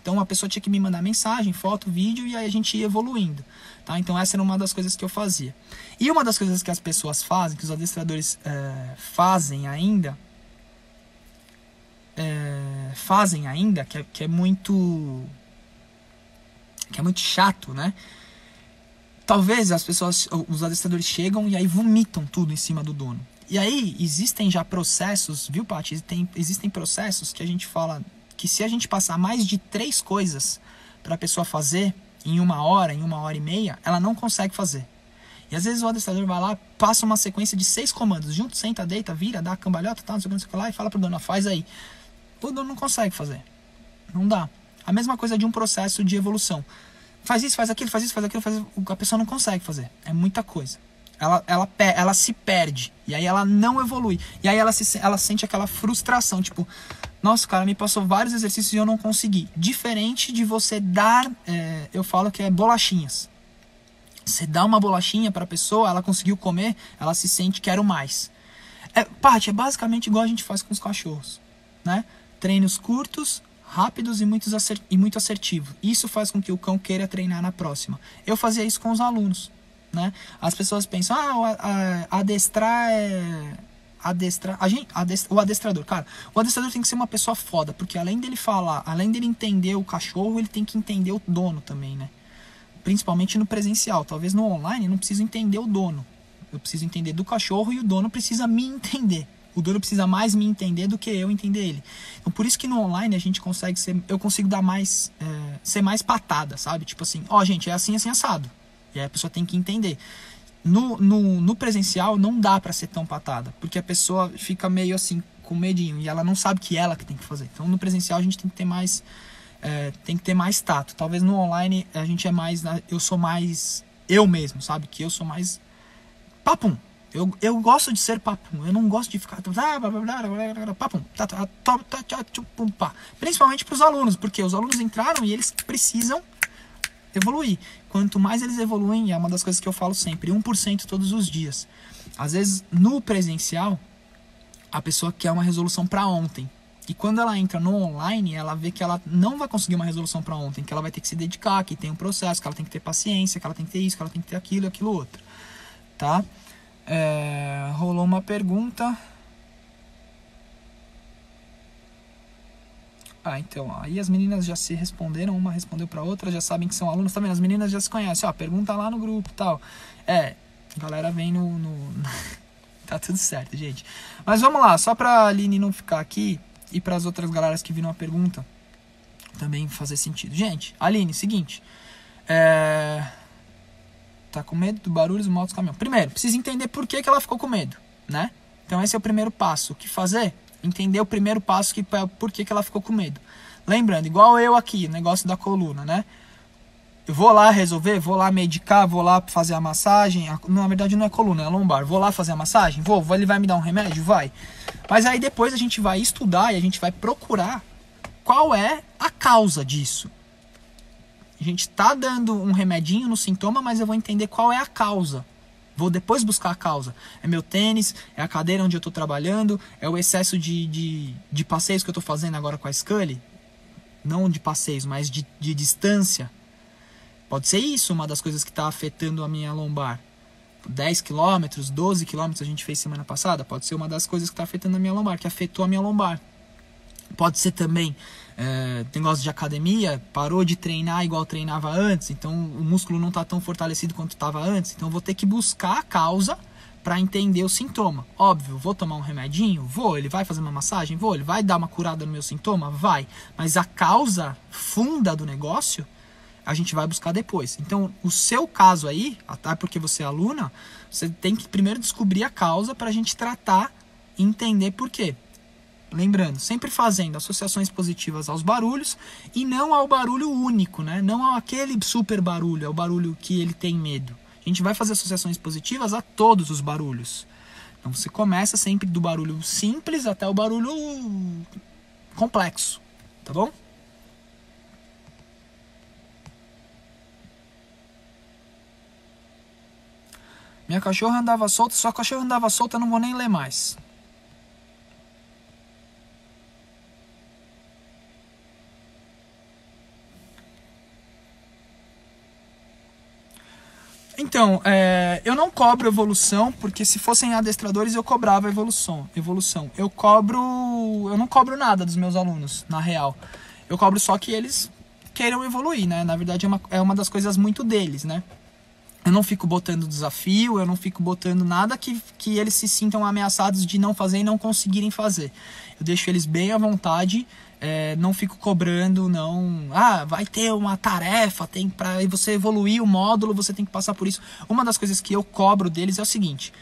Então a pessoa tinha que me mandar mensagem, foto, vídeo e aí a gente ia evoluindo. Tá? Então essa era uma das coisas que eu fazia. E uma das coisas que as pessoas fazem, que os adestradores é, fazem ainda, é, fazem ainda, que é, que é muito. que é muito chato, né? Talvez as pessoas, os adestradores chegam e aí vomitam tudo em cima do dono. E aí existem já processos, viu, Paty? Existem, existem processos que a gente fala que se a gente passar mais de três coisas para a pessoa fazer em uma hora, em uma hora e meia, ela não consegue fazer. E às vezes o adestrador vai lá, passa uma sequência de seis comandos, junto, senta, deita, vira, dá cambalhota, que, não sei o que lá, e fala pro dono, faz aí o dono não consegue fazer. Não dá. A mesma coisa de um processo de evolução. Faz isso, faz aquilo, faz isso, faz aquilo, faz a pessoa não consegue fazer. É muita coisa. Ela, ela, ela se perde. E aí ela não evolui. E aí ela, se, ela sente aquela frustração. Tipo, nossa, cara me passou vários exercícios e eu não consegui. Diferente de você dar, é, eu falo que é bolachinhas. Você dá uma bolachinha para a pessoa, ela conseguiu comer, ela se sente quero mais. É, parte é basicamente igual a gente faz com os cachorros, né? Treinos curtos, rápidos e, e muito assertivos. Isso faz com que o cão queira treinar na próxima. Eu fazia isso com os alunos. Né? As pessoas pensam, ah, adestrar é. Adestrar. A gente, o adestrador, cara, o adestrador tem que ser uma pessoa foda, porque além dele falar, além dele entender o cachorro, ele tem que entender o dono também, né? principalmente no presencial. Talvez no online eu não preciso entender o dono. Eu preciso entender do cachorro e o dono precisa me entender. O dono precisa mais me entender do que eu entender ele. Então por isso que no online a gente consegue ser, eu consigo dar mais, é, ser mais patada, sabe? Tipo assim, ó oh, gente, é assim, assim, assado. E aí a pessoa tem que entender. No, no, no presencial não dá para ser tão patada, porque a pessoa fica meio assim, com medinho, e ela não sabe que ela que tem que fazer. Então no presencial a gente tem que ter mais, é, tem que ter mais tato. Talvez no online a gente é mais, eu sou mais eu mesmo, sabe? Que eu sou mais papum. Eu, eu gosto de ser papum, eu não gosto de ficar papum, principalmente para os alunos, porque os alunos entraram e eles precisam evoluir. Quanto mais eles evoluem, é uma das coisas que eu falo sempre, 1% todos os dias. Às vezes, no presencial, a pessoa quer uma resolução para ontem. E quando ela entra no online, ela vê que ela não vai conseguir uma resolução para ontem, que ela vai ter que se dedicar, que tem um processo, que ela tem que ter paciência, que ela tem que ter isso, que ela tem que ter aquilo, aquilo outro, tá? É, rolou uma pergunta. Ah, então, aí as meninas já se responderam, uma respondeu para outra, já sabem que são alunos, vendo? As meninas já se conhecem, ó, pergunta lá no grupo tal. É, galera vem no, no... tá tudo certo, gente. Mas vamos lá, só pra Aline não ficar aqui e para as outras galeras que viram a pergunta também fazer sentido. Gente, Aline, seguinte, é tá com medo do barulho dos motos caminhão. Primeiro, precisa entender por que, que ela ficou com medo, né? Então esse é o primeiro passo. O que fazer? Entender o primeiro passo que é por que, que ela ficou com medo. Lembrando, igual eu aqui, negócio da coluna, né? Eu vou lá resolver, vou lá medicar, vou lá fazer a massagem. Na verdade não é coluna, é lombar. Vou lá fazer a massagem? Vou. Ele vai me dar um remédio? Vai. Mas aí depois a gente vai estudar e a gente vai procurar qual é a causa disso. A gente está dando um remedinho no sintoma, mas eu vou entender qual é a causa. Vou depois buscar a causa. É meu tênis, é a cadeira onde eu estou trabalhando, é o excesso de, de, de passeios que eu estou fazendo agora com a Scully. Não de passeios, mas de, de distância. Pode ser isso uma das coisas que está afetando a minha lombar. 10 quilômetros, 12 quilômetros a gente fez semana passada. Pode ser uma das coisas que está afetando a minha lombar, que afetou a minha lombar. Pode ser também é, negócio de academia, parou de treinar igual treinava antes, então o músculo não está tão fortalecido quanto estava antes, então vou ter que buscar a causa para entender o sintoma. Óbvio, vou tomar um remedinho? Vou. Ele vai fazer uma massagem? Vou. Ele vai dar uma curada no meu sintoma? Vai. Mas a causa funda do negócio a gente vai buscar depois. Então, o seu caso aí, até porque você é aluna, você tem que primeiro descobrir a causa para a gente tratar e entender por quê. Lembrando, sempre fazendo associações positivas aos barulhos e não ao barulho único, né? Não aquele super barulho, é o barulho que ele tem medo. A gente vai fazer associações positivas a todos os barulhos. Então você começa sempre do barulho simples até o barulho complexo, tá bom? Minha cachorra andava solta, só a cachorra andava solta, eu não vou nem ler mais. Então, é, eu não cobro evolução, porque se fossem adestradores eu cobrava evolução. Evolução. Eu cobro. Eu não cobro nada dos meus alunos, na real. Eu cobro só que eles queiram evoluir, né? Na verdade é uma, é uma das coisas muito deles, né? Eu não fico botando desafio, eu não fico botando nada que, que eles se sintam ameaçados de não fazer e não conseguirem fazer. Eu deixo eles bem à vontade é, não fico cobrando, não. Ah, vai ter uma tarefa, tem para você evoluir o módulo, você tem que passar por isso. Uma das coisas que eu cobro deles é o seguinte: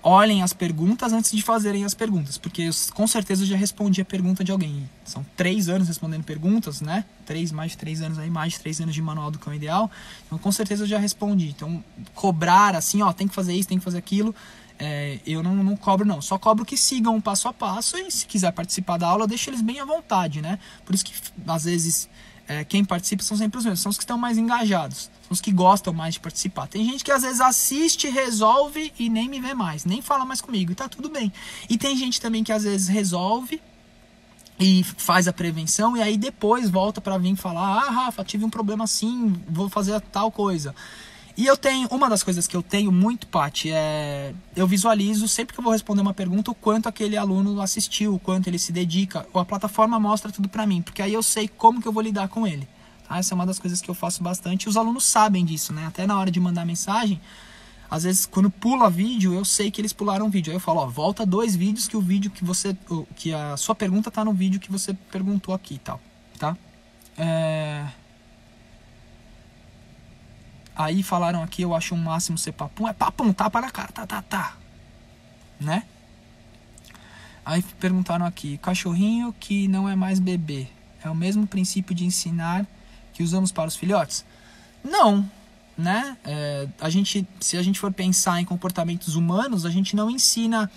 olhem as perguntas antes de fazerem as perguntas, porque eu, com certeza eu já respondi a pergunta de alguém. São três anos respondendo perguntas, né? Três, mais de três anos aí, mais de três anos de manual do cão ideal. Então, com certeza eu já respondi. Então, cobrar assim, ó, tem que fazer isso, tem que fazer aquilo é, eu não, não, cobro não, só cobro que sigam um passo a passo e se quiser participar da aula, deixa eles bem à vontade, né? Por isso que às vezes é, quem participa são sempre os mesmos, são os que estão mais engajados, são os que gostam mais de participar. Tem gente que às vezes assiste, resolve e nem me vê mais, nem fala mais comigo, e tá tudo bem. E tem gente também que às vezes resolve e faz a prevenção e aí depois volta para vir falar: "Ah, Rafa, tive um problema assim, vou fazer tal coisa". E eu tenho, uma das coisas que eu tenho muito, Paty, é. Eu visualizo sempre que eu vou responder uma pergunta o quanto aquele aluno assistiu, o quanto ele se dedica. A plataforma mostra tudo pra mim, porque aí eu sei como que eu vou lidar com ele. Tá? Essa é uma das coisas que eu faço bastante. Os alunos sabem disso, né? Até na hora de mandar mensagem, às vezes quando pula vídeo, eu sei que eles pularam vídeo. Aí eu falo, ó, volta dois vídeos que o vídeo que você, que a sua pergunta tá no vídeo que você perguntou aqui, e tal, tá? É... Aí falaram aqui, eu acho o máximo ser papum. É papum, tapa na cara, tá, tá, tá. Né? Aí perguntaram aqui, cachorrinho que não é mais bebê, é o mesmo princípio de ensinar que usamos para os filhotes? Não, né? É, a gente, se a gente for pensar em comportamentos humanos, a gente não ensina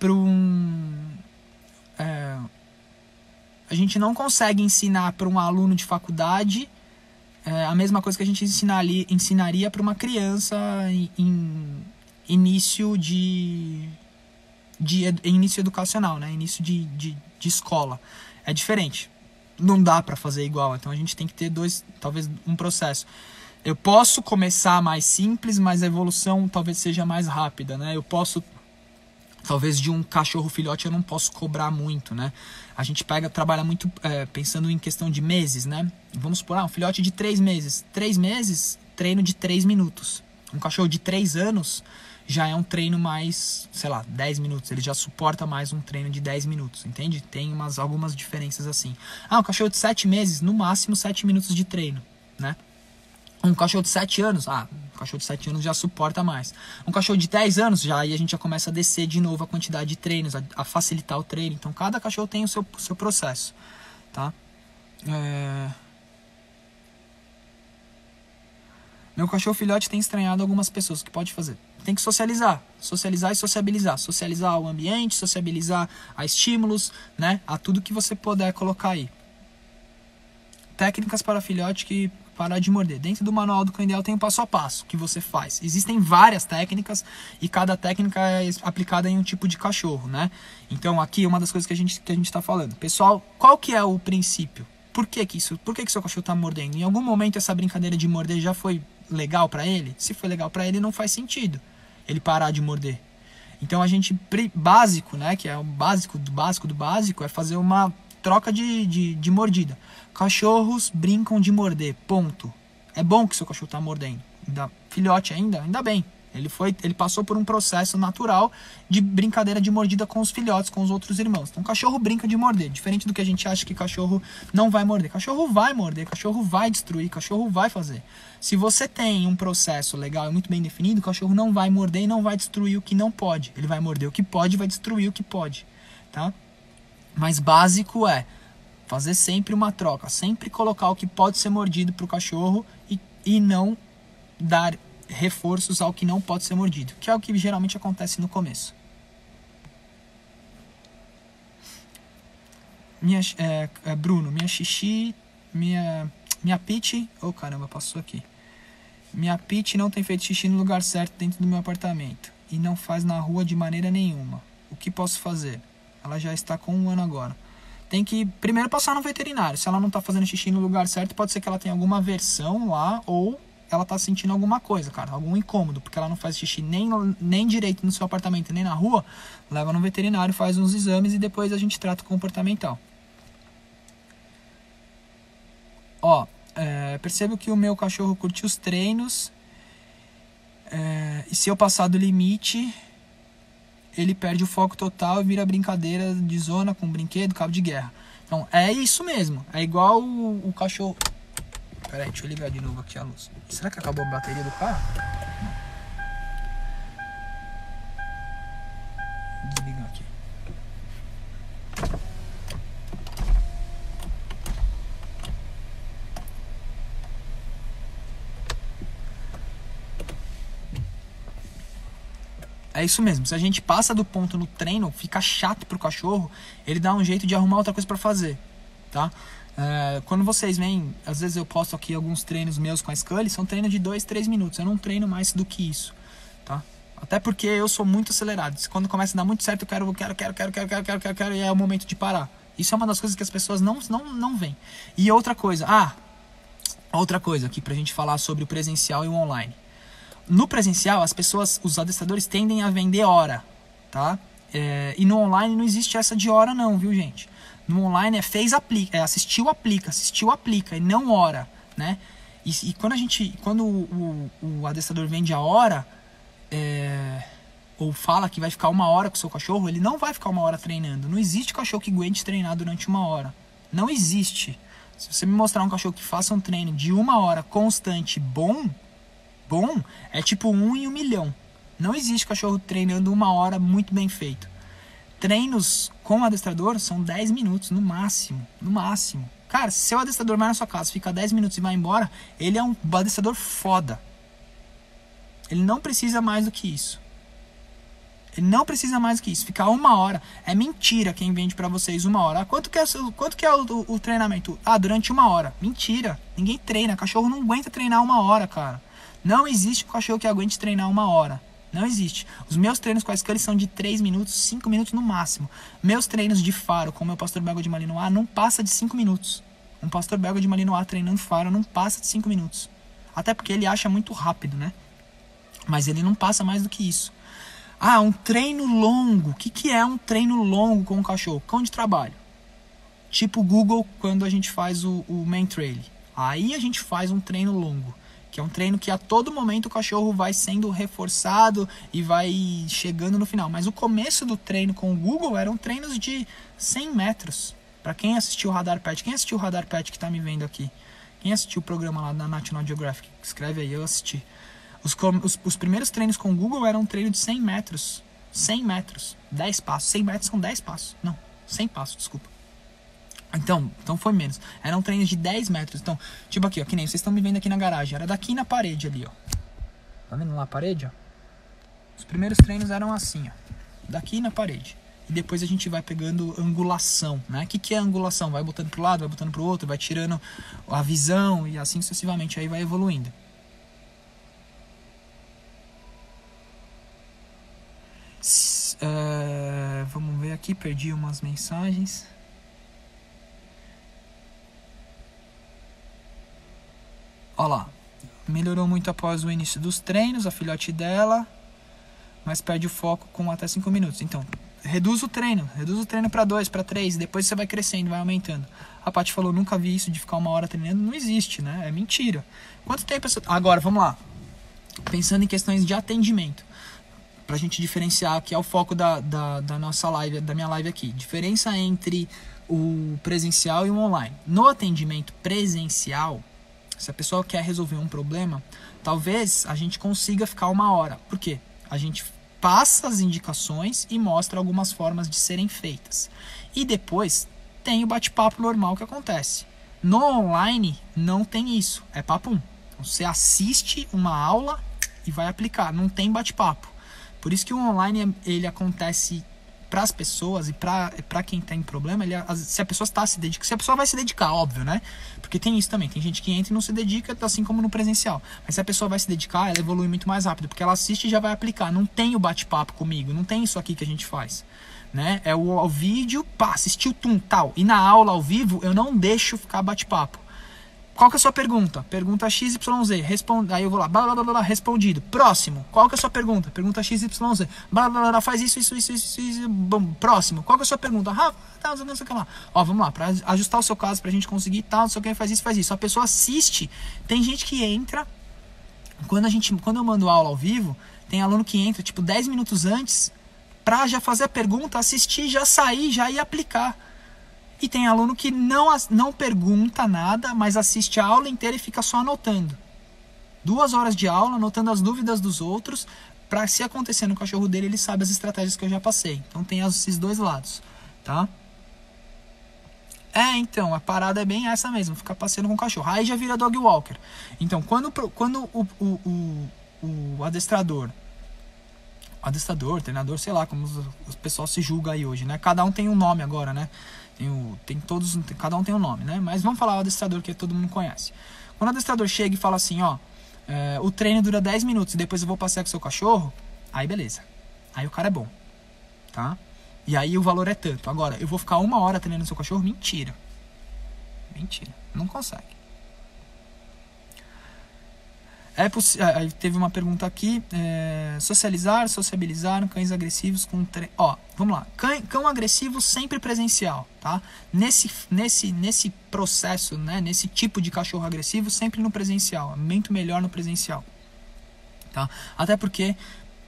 para um, é, a gente não consegue ensinar para um aluno de faculdade é, a mesma coisa que a gente ensinaria, ensinaria para uma criança em, em início de, de início educacional, né? Início de, de, de escola. É diferente não dá para fazer igual. Então a gente tem que ter dois, talvez um processo. Eu posso começar mais simples, mas a evolução talvez seja mais rápida, né? Eu posso talvez de um cachorro filhote eu não posso cobrar muito, né? A gente pega, trabalha muito é, pensando em questão de meses, né? Vamos supor, ah, um filhote de três meses. Três meses, treino de três minutos. Um cachorro de três anos, já é um treino mais, sei lá, 10 minutos. Ele já suporta mais um treino de 10 minutos, entende? Tem umas, algumas diferenças assim. Ah, um cachorro de 7 meses, no máximo 7 minutos de treino, né? Um cachorro de 7 anos, ah, um cachorro de 7 anos já suporta mais. Um cachorro de 10 anos, já aí a gente já começa a descer de novo a quantidade de treinos, a, a facilitar o treino. Então, cada cachorro tem o seu, o seu processo, tá? É... Meu cachorro filhote tem estranhado algumas pessoas. O que pode fazer? Tem que socializar. Socializar e sociabilizar. Socializar o ambiente, sociabilizar a estímulos, né? A tudo que você puder colocar aí. Técnicas para filhote que parar de morder. Dentro do manual do cão tem o um passo a passo que você faz. Existem várias técnicas e cada técnica é aplicada em um tipo de cachorro, né? Então aqui uma das coisas que a gente que a gente está falando. Pessoal, qual que é o princípio? Por que, que isso? Por que, que seu cachorro está mordendo? Em algum momento essa brincadeira de morder já foi legal para ele, se foi legal para ele, não faz sentido ele parar de morder. Então a gente básico, né, que é o básico do básico do básico, é fazer uma troca de, de, de mordida. Cachorros brincam de morder, ponto. É bom que seu cachorro tá mordendo. Ainda, filhote ainda, ainda bem. Ele foi, ele passou por um processo natural de brincadeira de mordida com os filhotes, com os outros irmãos. Então, cachorro brinca de morder, diferente do que a gente acha que cachorro não vai morder. Cachorro vai morder, cachorro vai destruir, cachorro vai fazer. Se você tem um processo legal e muito bem definido, o cachorro não vai morder e não vai destruir o que não pode. Ele vai morder o que pode vai destruir o que pode, tá? Mas básico é fazer sempre uma troca, sempre colocar o que pode ser mordido para o cachorro e, e não dar reforços ao que não pode ser mordido, que é o que geralmente acontece no começo. Minha, é, é, Bruno, minha xixi, minha, minha pit, oh caramba, passou aqui. Minha pit não tem feito xixi no lugar certo dentro do meu apartamento e não faz na rua de maneira nenhuma. O que posso fazer? Ela já está com um ano agora. Tem que primeiro passar no veterinário. Se ela não está fazendo xixi no lugar certo, pode ser que ela tenha alguma aversão lá ou ela tá sentindo alguma coisa, cara, algum incômodo, porque ela não faz xixi nem, nem direito no seu apartamento, nem na rua, leva no veterinário, faz uns exames e depois a gente trata o comportamental. Ó, é, percebo que o meu cachorro curte os treinos é, e se eu passar do limite, ele perde o foco total e vira brincadeira de zona com brinquedo, cabo de guerra. Então, é isso mesmo. É igual o, o cachorro. Pera aí, deixa eu ligar de novo aqui a luz. Será que acabou a bateria do carro? Desligar aqui. É isso mesmo. Se a gente passa do ponto no treino, fica chato pro cachorro, ele dá um jeito de arrumar outra coisa para fazer, tá? Uh, quando vocês vêm, às vezes eu posto aqui alguns treinos meus com a Scully, são treinos de 2, 3 minutos. Eu não treino mais do que isso, tá? Até porque eu sou muito acelerado. Quando começa a dar muito certo, eu quero, quero, quero, quero, quero, quero, quero, quero, quero, e é o momento de parar. Isso é uma das coisas que as pessoas não, não, não veem. E outra coisa, ah, outra coisa aqui pra gente falar sobre o presencial e o online. No presencial, as pessoas, os adestradores tendem a vender hora, tá? É, e no online não existe essa de hora não, viu gente? No online é fez, aplica, é assistiu, aplica, assistiu, aplica e não hora. né? E, e quando a gente, quando o, o, o adestrador vende a hora, é, ou fala que vai ficar uma hora com o seu cachorro, ele não vai ficar uma hora treinando. Não existe cachorro que aguente treinar durante uma hora. Não existe. Se você me mostrar um cachorro que faça um treino de uma hora constante bom, bom, é tipo um em um milhão. Não existe cachorro treinando uma hora muito bem feito. Treinos com adestrador são 10 minutos no máximo. No máximo. Cara, se seu adestrador vai na sua casa, fica 10 minutos e vai embora, ele é um adestrador foda. Ele não precisa mais do que isso. Ele não precisa mais do que isso. Ficar uma hora. É mentira quem vende para vocês uma hora. Ah, quanto que é, quanto que é o, o, o, treinamento? Ah, durante uma hora. Mentira. Ninguém treina. Cachorro não aguenta treinar uma hora, cara. Não existe um cachorro que aguente treinar uma hora. Não existe. Os meus treinos a Scully são de 3 minutos, 5 minutos no máximo. Meus treinos de faro com o meu pastor belga de Malinois não passa de 5 minutos. Um pastor belga de Malinois treinando faro não passa de 5 minutos. Até porque ele acha muito rápido, né? Mas ele não passa mais do que isso. Ah, um treino longo. O que, que é um treino longo com um cachorro? Cão de trabalho. Tipo Google quando a gente faz o, o main trail. Aí a gente faz um treino longo que é um treino que a todo momento o cachorro vai sendo reforçado e vai chegando no final. Mas o começo do treino com o Google eram treinos de 100 metros. Para quem assistiu o Radar Pet, quem assistiu o Radar Pet que está me vendo aqui? Quem assistiu o programa lá da National Geographic? Escreve aí, eu assisti. Os, os, os primeiros treinos com o Google eram um treino de 100 metros. 100 metros. 10 passos. 100 metros são 10 passos. Não, 100 passos, desculpa. Então, então foi menos. Eram treinos de 10 metros. Então, tipo aqui, ó, que nem vocês estão me vendo aqui na garagem. Era daqui na parede ali, ó. Tá vendo lá a parede, ó? Os primeiros treinos eram assim, ó. Daqui na parede. E depois a gente vai pegando angulação, né? O que, que é angulação? Vai botando pro lado, vai botando pro outro, vai tirando a visão e assim sucessivamente. Aí vai evoluindo. Uh, vamos ver aqui, perdi umas mensagens. Olha lá. Melhorou muito após o início dos treinos, a filhote dela, mas perde o foco com até 5 minutos. Então, reduz o treino, reduz o treino para 2, para 3, depois você vai crescendo, vai aumentando. A Paty falou, nunca vi isso de ficar uma hora treinando, não existe, né? É mentira. Quanto tempo essa... Agora, vamos lá. Pensando em questões de atendimento, pra gente diferenciar, que é o foco da, da, da nossa live, da minha live aqui. Diferença entre o presencial e o online. No atendimento presencial, se a pessoa quer resolver um problema, talvez a gente consiga ficar uma hora. Por quê? A gente passa as indicações e mostra algumas formas de serem feitas. E depois tem o bate-papo normal que acontece. No online não tem isso, é papo 1. Então, você assiste uma aula e vai aplicar, não tem bate-papo. Por isso que o online ele acontece para as pessoas e para quem tem problema, ele, se a pessoa está se dedicando, se a pessoa vai se dedicar, óbvio, né? Porque tem isso também, tem gente que entra e não se dedica, assim como no presencial. Mas se a pessoa vai se dedicar, ela evolui muito mais rápido, porque ela assiste e já vai aplicar. Não tem o bate-papo comigo, não tem isso aqui que a gente faz. Né? É o, o vídeo, pá, assistiu tum, tal. E na aula ao vivo, eu não deixo ficar bate-papo. Qual que é a sua pergunta? Pergunta XYZ. Responde, aí eu vou lá, blá, blá, blá, blá, respondido. Próximo. Qual que é a sua pergunta? Pergunta XYZ. Blá, blá, blá, faz isso, isso, isso, isso, isso. Bom, próximo. Qual que é a sua pergunta? Rafa, tá, não sei o que lá. Ó, vamos lá, para ajustar o seu caso, pra gente conseguir tal, não sei o que, faz isso, faz isso. A pessoa assiste. Tem gente que entra. Quando, a gente, quando eu mando aula ao vivo, tem aluno que entra, tipo, 10 minutos antes, pra já fazer a pergunta, assistir, já sair, já ir aplicar. E tem aluno que não, não pergunta nada, mas assiste a aula inteira e fica só anotando. Duas horas de aula, anotando as dúvidas dos outros, para se acontecer no cachorro dele, ele sabe as estratégias que eu já passei. Então tem esses dois lados, tá? É, então, a parada é bem essa mesmo, ficar passeando com o cachorro. Aí já vira dog walker. Então, quando, quando o, o, o, o adestrador, adestrador, treinador, sei lá como o pessoal se julga aí hoje, né? Cada um tem um nome agora, né? Tem, o, tem todos, cada um tem um nome, né? Mas vamos falar o adestrador que todo mundo conhece. Quando o adestrador chega e fala assim, ó, é, o treino dura 10 minutos e depois eu vou passear com o seu cachorro, aí beleza. Aí o cara é bom, tá? E aí o valor é tanto. Agora, eu vou ficar uma hora treinando seu cachorro? Mentira. Mentira. Não consegue. É Aí teve uma pergunta aqui: é, socializar, sociabilizar cães agressivos com. Tre... Ó, vamos lá. Cão, cão agressivo sempre presencial, tá? Nesse, nesse, nesse processo, né? Nesse tipo de cachorro agressivo, sempre no presencial. É muito melhor no presencial, tá? Até porque.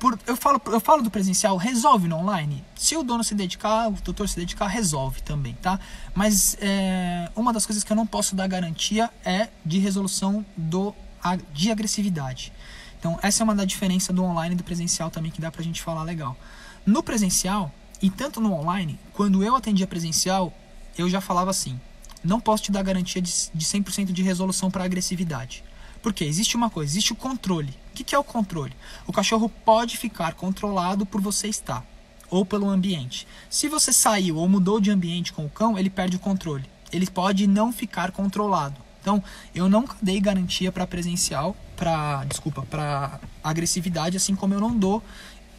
Por, eu, falo, eu falo do presencial, resolve no online. Se o dono se dedicar, o tutor se dedicar, resolve também, tá? Mas é, uma das coisas que eu não posso dar garantia é de resolução do de agressividade. Então, essa é uma da diferença do online e do presencial também que dá pra gente falar legal. No presencial, e tanto no online, quando eu atendia presencial, eu já falava assim: não posso te dar garantia de, de 100% de resolução para agressividade. Porque existe uma coisa, existe o controle. O que, que é o controle? O cachorro pode ficar controlado por você estar ou pelo ambiente. Se você saiu ou mudou de ambiente com o cão, ele perde o controle. Ele pode não ficar controlado. Então, eu nunca dei garantia para presencial, para desculpa, para agressividade, assim como eu não dou.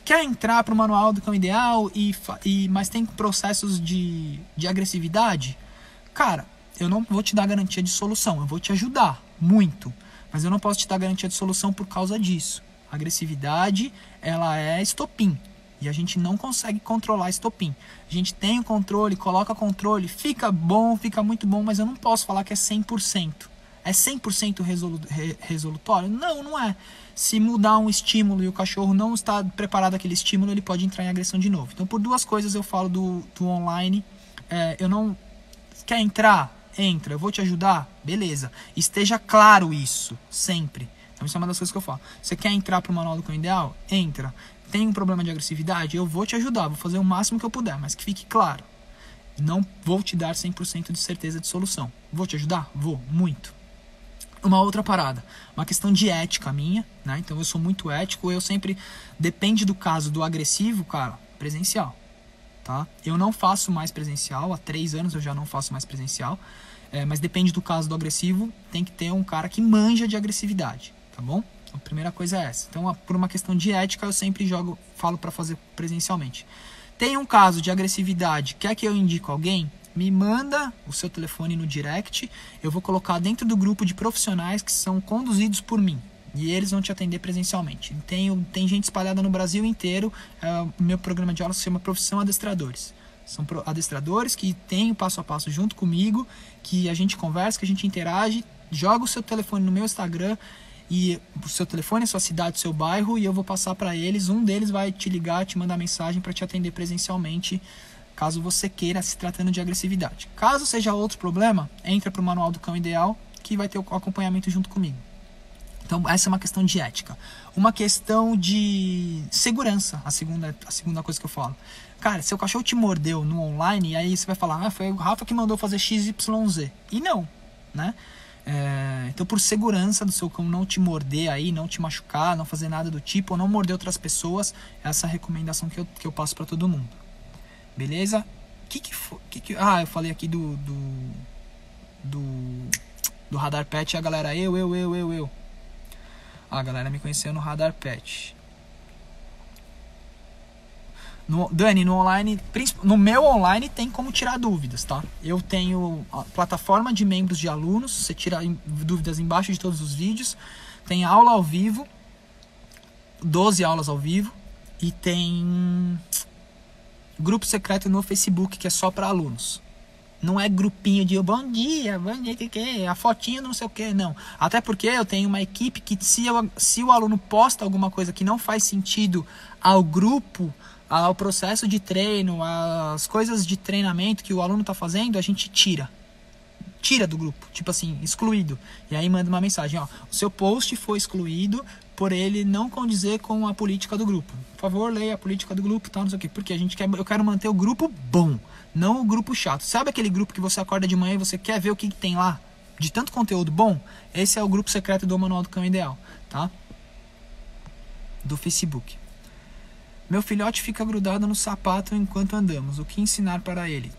Quer entrar para o manual do cão ideal e, e mas tem processos de, de agressividade? Cara, eu não vou te dar garantia de solução, eu vou te ajudar muito, mas eu não posso te dar garantia de solução por causa disso. Agressividade, ela é estopim. E a gente não consegue controlar estopim. A gente tem o controle, coloca controle, fica bom, fica muito bom, mas eu não posso falar que é 100%. É 100% resolu resolutório? Não, não é. Se mudar um estímulo e o cachorro não está preparado aquele estímulo, ele pode entrar em agressão de novo. Então, por duas coisas eu falo do, do online. É, eu não. Quer entrar? Entra. Eu vou te ajudar? Beleza. Esteja claro isso, sempre. Então, isso é uma das coisas que eu falo. Você quer entrar para o Manual do Cão Ideal? Entra tem um problema de agressividade, eu vou te ajudar, vou fazer o máximo que eu puder, mas que fique claro. Não vou te dar 100% de certeza de solução. Vou te ajudar? Vou, muito. Uma outra parada, uma questão de ética minha, né? Então eu sou muito ético, eu sempre depende do caso do agressivo, cara, presencial, tá? Eu não faço mais presencial, há três anos eu já não faço mais presencial, é, mas depende do caso do agressivo, tem que ter um cara que manja de agressividade, tá bom? A primeira coisa é essa. Então, por uma questão de ética, eu sempre jogo, falo para fazer presencialmente. Tem um caso de agressividade, quer que eu indico alguém? Me manda o seu telefone no direct, eu vou colocar dentro do grupo de profissionais que são conduzidos por mim. E eles vão te atender presencialmente. Tem, tem gente espalhada no Brasil inteiro. É, o meu programa de aula se chama Profissão Adestradores. São adestradores que têm o passo a passo junto comigo, que a gente conversa, que a gente interage. Joga o seu telefone no meu Instagram e o seu telefone, a sua cidade, o seu bairro e eu vou passar para eles. Um deles vai te ligar, te mandar mensagem para te atender presencialmente, caso você queira, se tratando de agressividade. Caso seja outro problema, entra para o manual do cão ideal, que vai ter o acompanhamento junto comigo. Então, essa é uma questão de ética. Uma questão de segurança, a segunda, a segunda coisa que eu falo. Cara, seu cachorro te mordeu no online, e aí você vai falar, ah, foi o Rafa que mandou fazer XYZ. E não, né? É, então, por segurança do seu cão não te morder aí, não te machucar, não fazer nada do tipo, ou não morder outras pessoas, essa é a recomendação que eu, que eu passo para todo mundo. Beleza? Que que, que que Ah, eu falei aqui do, do. do. do Radar Pet, a galera, eu, eu, eu, eu, eu. Ah, a galera me conheceu no Radar Pet. No, Dani, no online, no meu online tem como tirar dúvidas, tá? Eu tenho a plataforma de membros de alunos, você tira dúvidas embaixo de todos os vídeos. Tem aula ao vivo, 12 aulas ao vivo e tem grupo secreto no Facebook que é só para alunos. Não é grupinho de bom dia, bom dia, que que é? A fotinha não sei o que, não. Até porque eu tenho uma equipe que se, eu, se o aluno posta alguma coisa que não faz sentido ao grupo, ao processo de treino, as coisas de treinamento que o aluno está fazendo, a gente tira. Tira do grupo, tipo assim, excluído. E aí manda uma mensagem, ó, o seu post foi excluído por ele não condizer com a política do grupo. Por favor, leia a política do grupo, tal, não sei o quê. Porque a gente quer, eu quero manter o grupo bom, não o grupo chato. Sabe aquele grupo que você acorda de manhã e você quer ver o que, que tem lá? De tanto conteúdo bom? Esse é o grupo secreto do Manual do Cão Ideal, tá? Do Facebook. Meu filhote fica grudado no sapato enquanto andamos. O que ensinar para ele?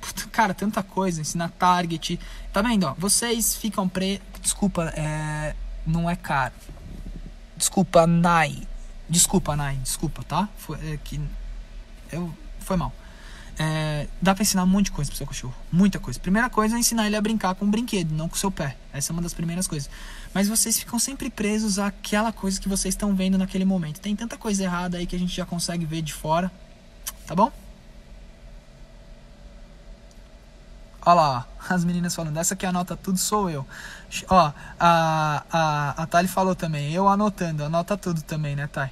Puta, cara, tanta coisa. Ensinar target. Tá vendo? Ó, vocês ficam pre... Desculpa, é... não é caro. Desculpa, Nai. Desculpa, Nai. Desculpa, tá? Foi, é, que... Eu... Foi mal. É, dá pra ensinar um monte de coisa pro seu cachorro. Muita coisa. Primeira coisa é ensinar ele a brincar com um brinquedo, não com o seu pé. Essa é uma das primeiras coisas. Mas vocês ficam sempre presos àquela coisa que vocês estão vendo naquele momento. Tem tanta coisa errada aí que a gente já consegue ver de fora. Tá bom? Olha lá, as meninas falando, essa que anota tudo sou eu. Ó, a, a, a Thali falou também, eu anotando, anota tudo também, né, Thay?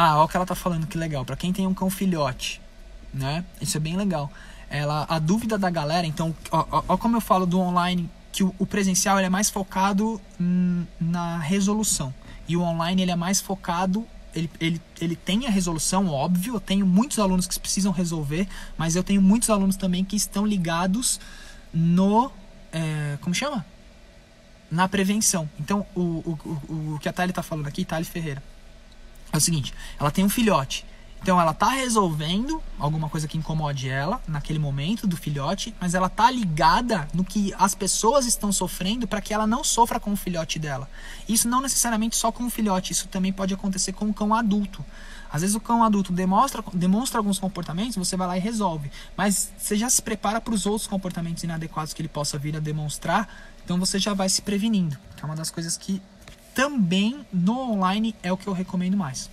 Ah, olha o que ela tá falando, que legal. Para quem tem um cão filhote, né? Isso é bem legal. Ela, a dúvida da galera, então, ó, como eu falo do online, que o, o presencial é mais focado hum, na resolução. E o online ele é mais focado ele, ele, ele tem a resolução, óbvio. Eu tenho muitos alunos que precisam resolver, mas eu tenho muitos alunos também que estão ligados no. É, como chama? Na prevenção. Então, o, o, o, o que a Thali está falando aqui, Thali Ferreira é o seguinte: ela tem um filhote. Então ela tá resolvendo alguma coisa que incomode ela naquele momento do filhote, mas ela tá ligada no que as pessoas estão sofrendo para que ela não sofra com o filhote dela. Isso não necessariamente só com o filhote, isso também pode acontecer com o cão adulto. Às vezes o cão adulto demonstra, demonstra alguns comportamentos, você vai lá e resolve. Mas você já se prepara para os outros comportamentos inadequados que ele possa vir a demonstrar, então você já vai se prevenindo. Que é uma das coisas que também no online é o que eu recomendo mais.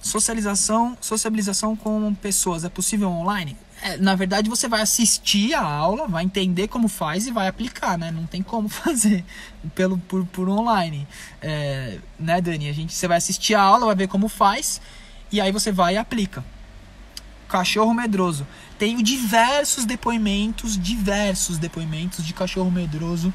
Socialização, socialização com pessoas é possível online? É, na verdade, você vai assistir a aula, vai entender como faz e vai aplicar, né? Não tem como fazer pelo por, por online, é, né, Dani? A gente, você vai assistir a aula, vai ver como faz e aí você vai e aplica. Cachorro medroso. Tenho diversos depoimentos, diversos depoimentos de cachorro medroso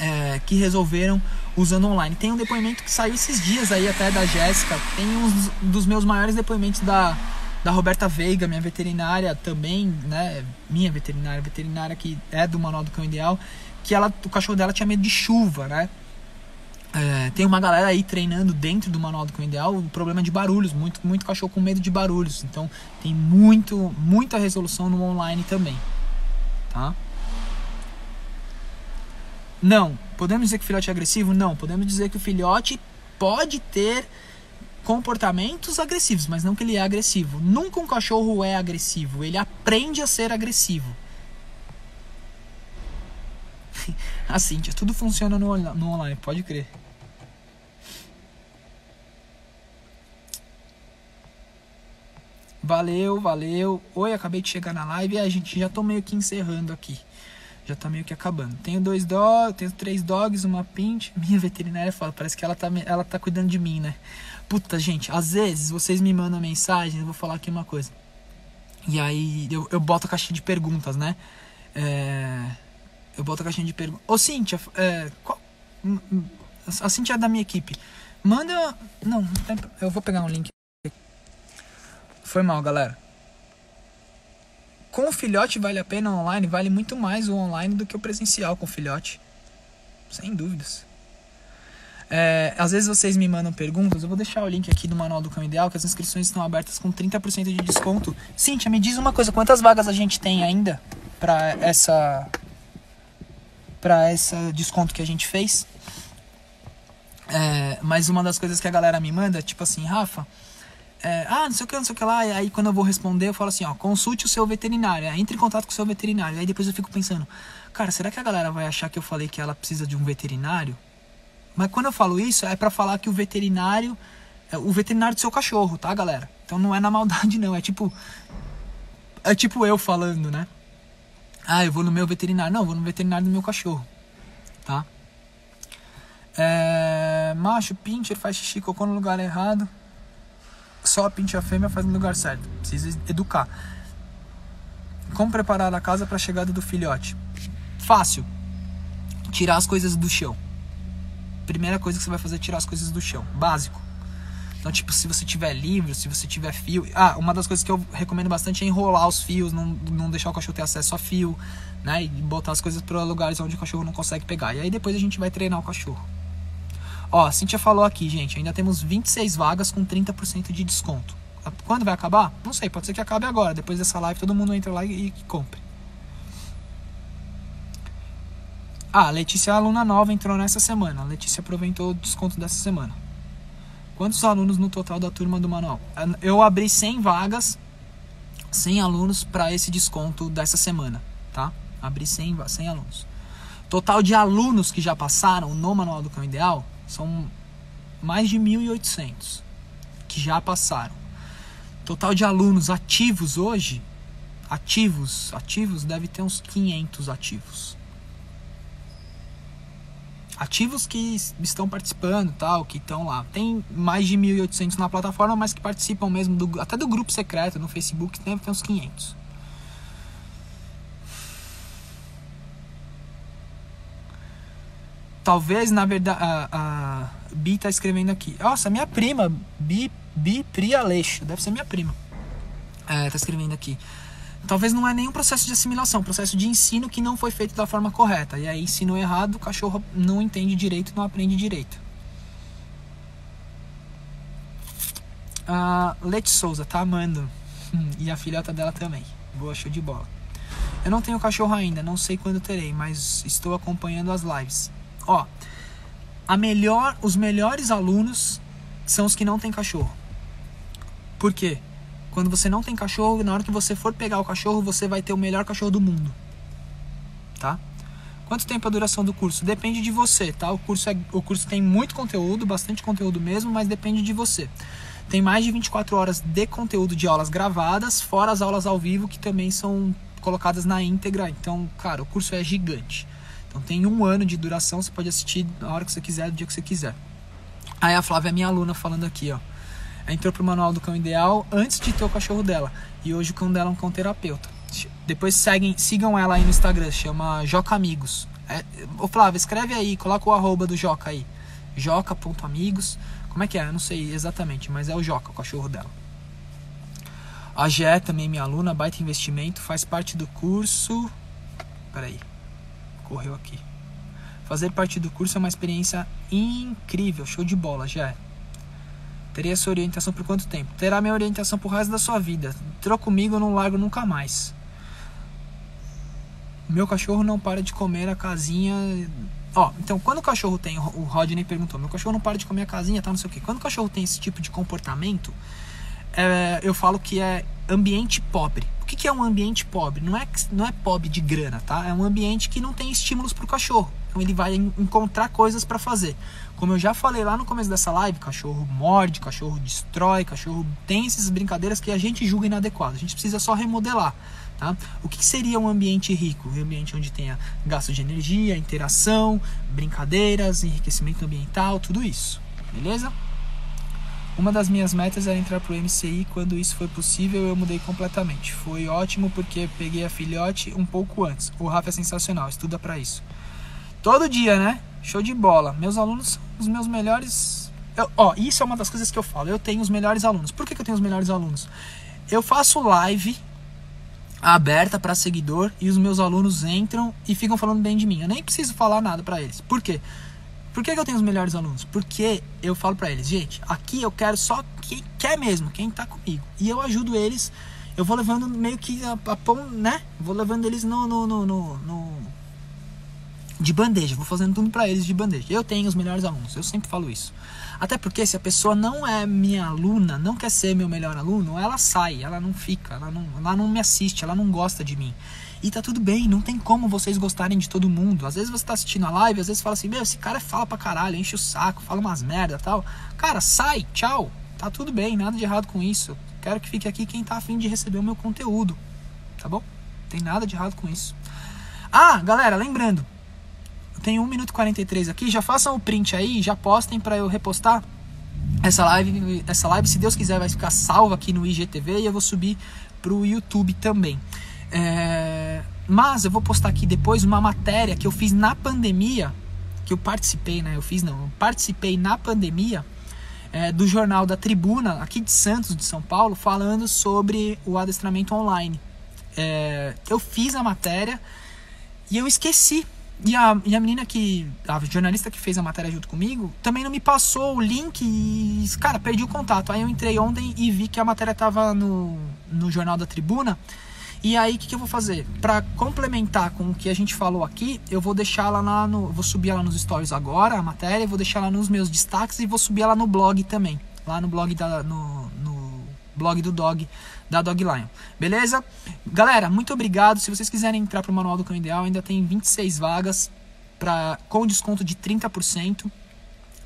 é, que resolveram usando online. Tem um depoimento que saiu esses dias aí até da Jéssica. Tem um dos meus maiores depoimentos da, da Roberta Veiga, minha veterinária também, né? Minha veterinária, veterinária que é do Manual do Cão Ideal, que ela, o cachorro dela tinha medo de chuva, né? É, tem uma galera aí treinando dentro do Manual do Cão Ideal o problema de barulhos, muito, muito cachorro com medo de barulhos. Então tem muito, muita resolução no online também, tá? Não. Podemos dizer que o filhote é agressivo? Não. Podemos dizer que o filhote pode ter comportamentos agressivos, mas não que ele é agressivo. Nunca um cachorro é agressivo, ele aprende a ser agressivo. a Cíntia, tudo funciona no, no online, pode crer. Valeu, valeu. Oi, acabei de chegar na live e a gente já tô meio que encerrando aqui já tá meio que acabando. Tenho dois dogs, tenho três dogs, uma pinch. Minha veterinária fala, parece que ela tá, ela tá cuidando de mim, né? Puta, gente, às vezes vocês me mandam mensagem, eu vou falar aqui uma coisa. E aí eu, eu boto a caixinha de perguntas, né? É, eu boto a caixinha de perguntas. Ô, Cíntia, é, qual, hum, hum, a Cíntia é da minha equipe. Manda. Não, eu vou pegar um link. Foi mal, galera com o filhote vale a pena online? Vale muito mais o online do que o presencial com o filhote. Sem dúvidas. É, às vezes vocês me mandam perguntas, eu vou deixar o link aqui do Manual do Cão Ideal, que as inscrições estão abertas com 30% de desconto. Cíntia, me diz uma coisa, quantas vagas a gente tem ainda para essa para esse desconto que a gente fez? É, mas uma das coisas que a galera me manda, tipo assim, Rafa, é, ah, não sei o que, não sei o que lá. E aí quando eu vou responder, eu falo assim, ó, consulte o seu veterinário. Entre em contato com o seu veterinário. Aí depois eu fico pensando, cara, será que a galera vai achar que eu falei que ela precisa de um veterinário? Mas quando eu falo isso, é para falar que o veterinário é o veterinário do seu cachorro, tá, galera? Então não é na maldade, não. É tipo. É tipo eu falando, né? Ah, eu vou no meu veterinário. Não, eu vou no veterinário do meu cachorro, tá? É, macho, pincher, faz xixi, cocô no lugar errado só a pinche a fêmea faz no lugar certo. Precisa educar. Como preparar a casa para a chegada do filhote? Fácil. Tirar as coisas do chão. Primeira coisa que você vai fazer é tirar as coisas do chão. Básico. Então, tipo, se você tiver livro, se você tiver fio. Ah, uma das coisas que eu recomendo bastante é enrolar os fios, não, não deixar o cachorro ter acesso a fio, né? E botar as coisas para lugares onde o cachorro não consegue pegar. E aí depois a gente vai treinar o cachorro. Ó, a Cintia falou aqui, gente, ainda temos 26 vagas com 30% de desconto. Quando vai acabar? Não sei, pode ser que acabe agora. Depois dessa live todo mundo entra lá e, e compre. Ah, Letícia é aluna nova, entrou nessa semana. A Letícia aproveitou o desconto dessa semana. Quantos alunos no total da turma do manual? Eu abri 100 vagas, 100 alunos para esse desconto dessa semana, tá? Abri 100, 100 alunos. Total de alunos que já passaram no Manual do Cão Ideal são mais de 1.800 que já passaram. Total de alunos ativos hoje, ativos, ativos deve ter uns 500 ativos ativos que estão participando, tal, que estão lá. Tem mais de 1.800 na plataforma, mas que participam mesmo do, até do grupo secreto no Facebook, deve ter uns 500. Talvez, na verdade, a, a Bi tá escrevendo aqui. Nossa, minha prima, Bi, Bi Prialeixo, deve ser minha prima. É, tá escrevendo aqui talvez não é nenhum processo de assimilação, processo de ensino que não foi feito da forma correta. E aí, ensino errado, o cachorro não entende direito, não aprende direito. A Leti Souza tá amando. E a filhota dela também. Boa, show de bola. Eu não tenho cachorro ainda, não sei quando terei, mas estou acompanhando as lives. Ó, a melhor, os melhores alunos são os que não têm cachorro. Por quê? Quando você não tem cachorro, na hora que você for pegar o cachorro, você vai ter o melhor cachorro do mundo. Tá? Quanto tempo é a duração do curso? Depende de você, tá? O curso, é, o curso tem muito conteúdo, bastante conteúdo mesmo, mas depende de você. Tem mais de 24 horas de conteúdo de aulas gravadas, fora as aulas ao vivo que também são colocadas na íntegra. Então, cara, o curso é gigante. Então tem um ano de duração, você pode assistir na hora que você quiser, do dia que você quiser. Aí a Flávia é minha aluna falando aqui, ó entrou pro manual do cão ideal antes de ter o cachorro dela. E hoje o cão dela é um cão terapeuta. Depois seguem, sigam ela aí no Instagram, chama Joca Amigos. É, ô Flávio, escreve aí, coloca o arroba do Joca aí. Joca.amigos. Como é que é? Eu não sei exatamente, mas é o Joca, o cachorro dela. A Gé, também minha aluna, baita investimento, faz parte do curso. Peraí, correu aqui. Fazer parte do curso é uma experiência incrível, show de bola, Gé. Teria sua orientação por quanto tempo? Terá minha orientação por resto da sua vida. Entrou comigo, eu não largo nunca mais. Meu cachorro não para de comer a casinha. Ó, então quando o cachorro tem, o Rodney perguntou, meu cachorro não para de comer a casinha, tá, não sei o quê. Quando o cachorro tem esse tipo de comportamento, é, eu falo que é ambiente pobre. Que, que é um ambiente pobre? Não é, não é pobre de grana, tá? É um ambiente que não tem estímulos para o cachorro. Então ele vai encontrar coisas para fazer. Como eu já falei lá no começo dessa live, cachorro morde, cachorro destrói, cachorro tem essas brincadeiras que a gente julga inadequadas. A gente precisa só remodelar. Tá? O que seria um ambiente rico? Um ambiente onde tenha gasto de energia, interação, brincadeiras, enriquecimento ambiental, tudo isso. Beleza? Uma das minhas metas era entrar pro MCI. Quando isso foi possível, eu mudei completamente. Foi ótimo porque peguei a filhote um pouco antes. O Rafa é sensacional, estuda para isso. Todo dia, né? Show de bola. Meus alunos são os meus melhores. Eu, ó, isso é uma das coisas que eu falo. Eu tenho os melhores alunos. Por que, que eu tenho os melhores alunos? Eu faço live aberta para seguidor e os meus alunos entram e ficam falando bem de mim. Eu nem preciso falar nada para eles. Por quê? Por que, que, eu tenho os melhores alunos? Porque eu falo para eles, gente, aqui eu quero só quem quer mesmo, quem tá comigo. E eu ajudo eles, eu vou levando meio que a, a né? Vou levando eles no, no, no, no, no de bandeja, vou fazendo tudo para eles de bandeja. Eu tenho os melhores alunos, eu sempre falo isso. Até porque se a pessoa não é minha aluna, não quer ser meu melhor aluno, ela sai, ela não fica, ela não, ela não me assiste, ela não gosta de mim. E tá tudo bem, não tem como vocês gostarem de todo mundo. Às vezes você tá assistindo a live, às vezes fala assim, meu, esse cara fala pra caralho, enche o saco, fala umas merda tal. Cara, sai, tchau. Tá tudo bem, nada de errado com isso. Quero que fique aqui quem tá afim de receber o meu conteúdo. Tá bom? Tem nada de errado com isso. Ah, galera, lembrando, tem 1 minuto e 43 aqui. Já façam o print aí, já postem para eu repostar essa live. Essa live, se Deus quiser, vai ficar salva aqui no IGTV e eu vou subir pro YouTube também. É... Mas eu vou postar aqui depois uma matéria que eu fiz na pandemia, que eu participei, né? Eu fiz não, eu participei na pandemia é, do jornal da Tribuna, aqui de Santos, de São Paulo, falando sobre o adestramento online. É, eu fiz a matéria e eu esqueci e a, e a menina que. A jornalista que fez a matéria junto comigo também não me passou o link e. Cara, perdi o contato. Aí eu entrei ontem e vi que a matéria tava no, no jornal da tribuna. E aí, o que, que eu vou fazer? Para complementar com o que a gente falou aqui, eu vou deixar lá no. Vou subir ela nos stories agora, a matéria, vou deixar ela nos meus destaques e vou subir ela no blog também. Lá no blog da. no, no blog do Dog, da Dog Lion. Beleza? Galera, muito obrigado. Se vocês quiserem entrar pro Manual do Cão Ideal, ainda tem 26 vagas pra, com desconto de 30%.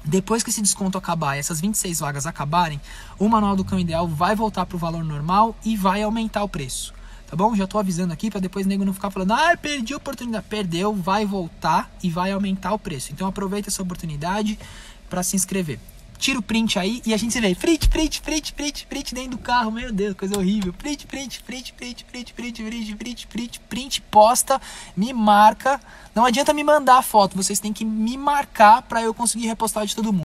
Depois que esse desconto acabar e essas 26 vagas acabarem, o Manual do Cão Ideal vai voltar para o valor normal e vai aumentar o preço. Tá bom? Já tô avisando aqui para depois o nego não ficar falando, ah, perdi a oportunidade. Perdeu, vai voltar e vai aumentar o preço. Então aproveita essa oportunidade para se inscrever tira o print aí e a gente se vê. Print, print, print, print, print dentro do carro. Meu Deus, coisa horrível. Print, print, print, print, print, print, print, print, print, print, posta, me marca. Não adianta me mandar a foto, vocês têm que me marcar para eu conseguir repostar de todo mundo.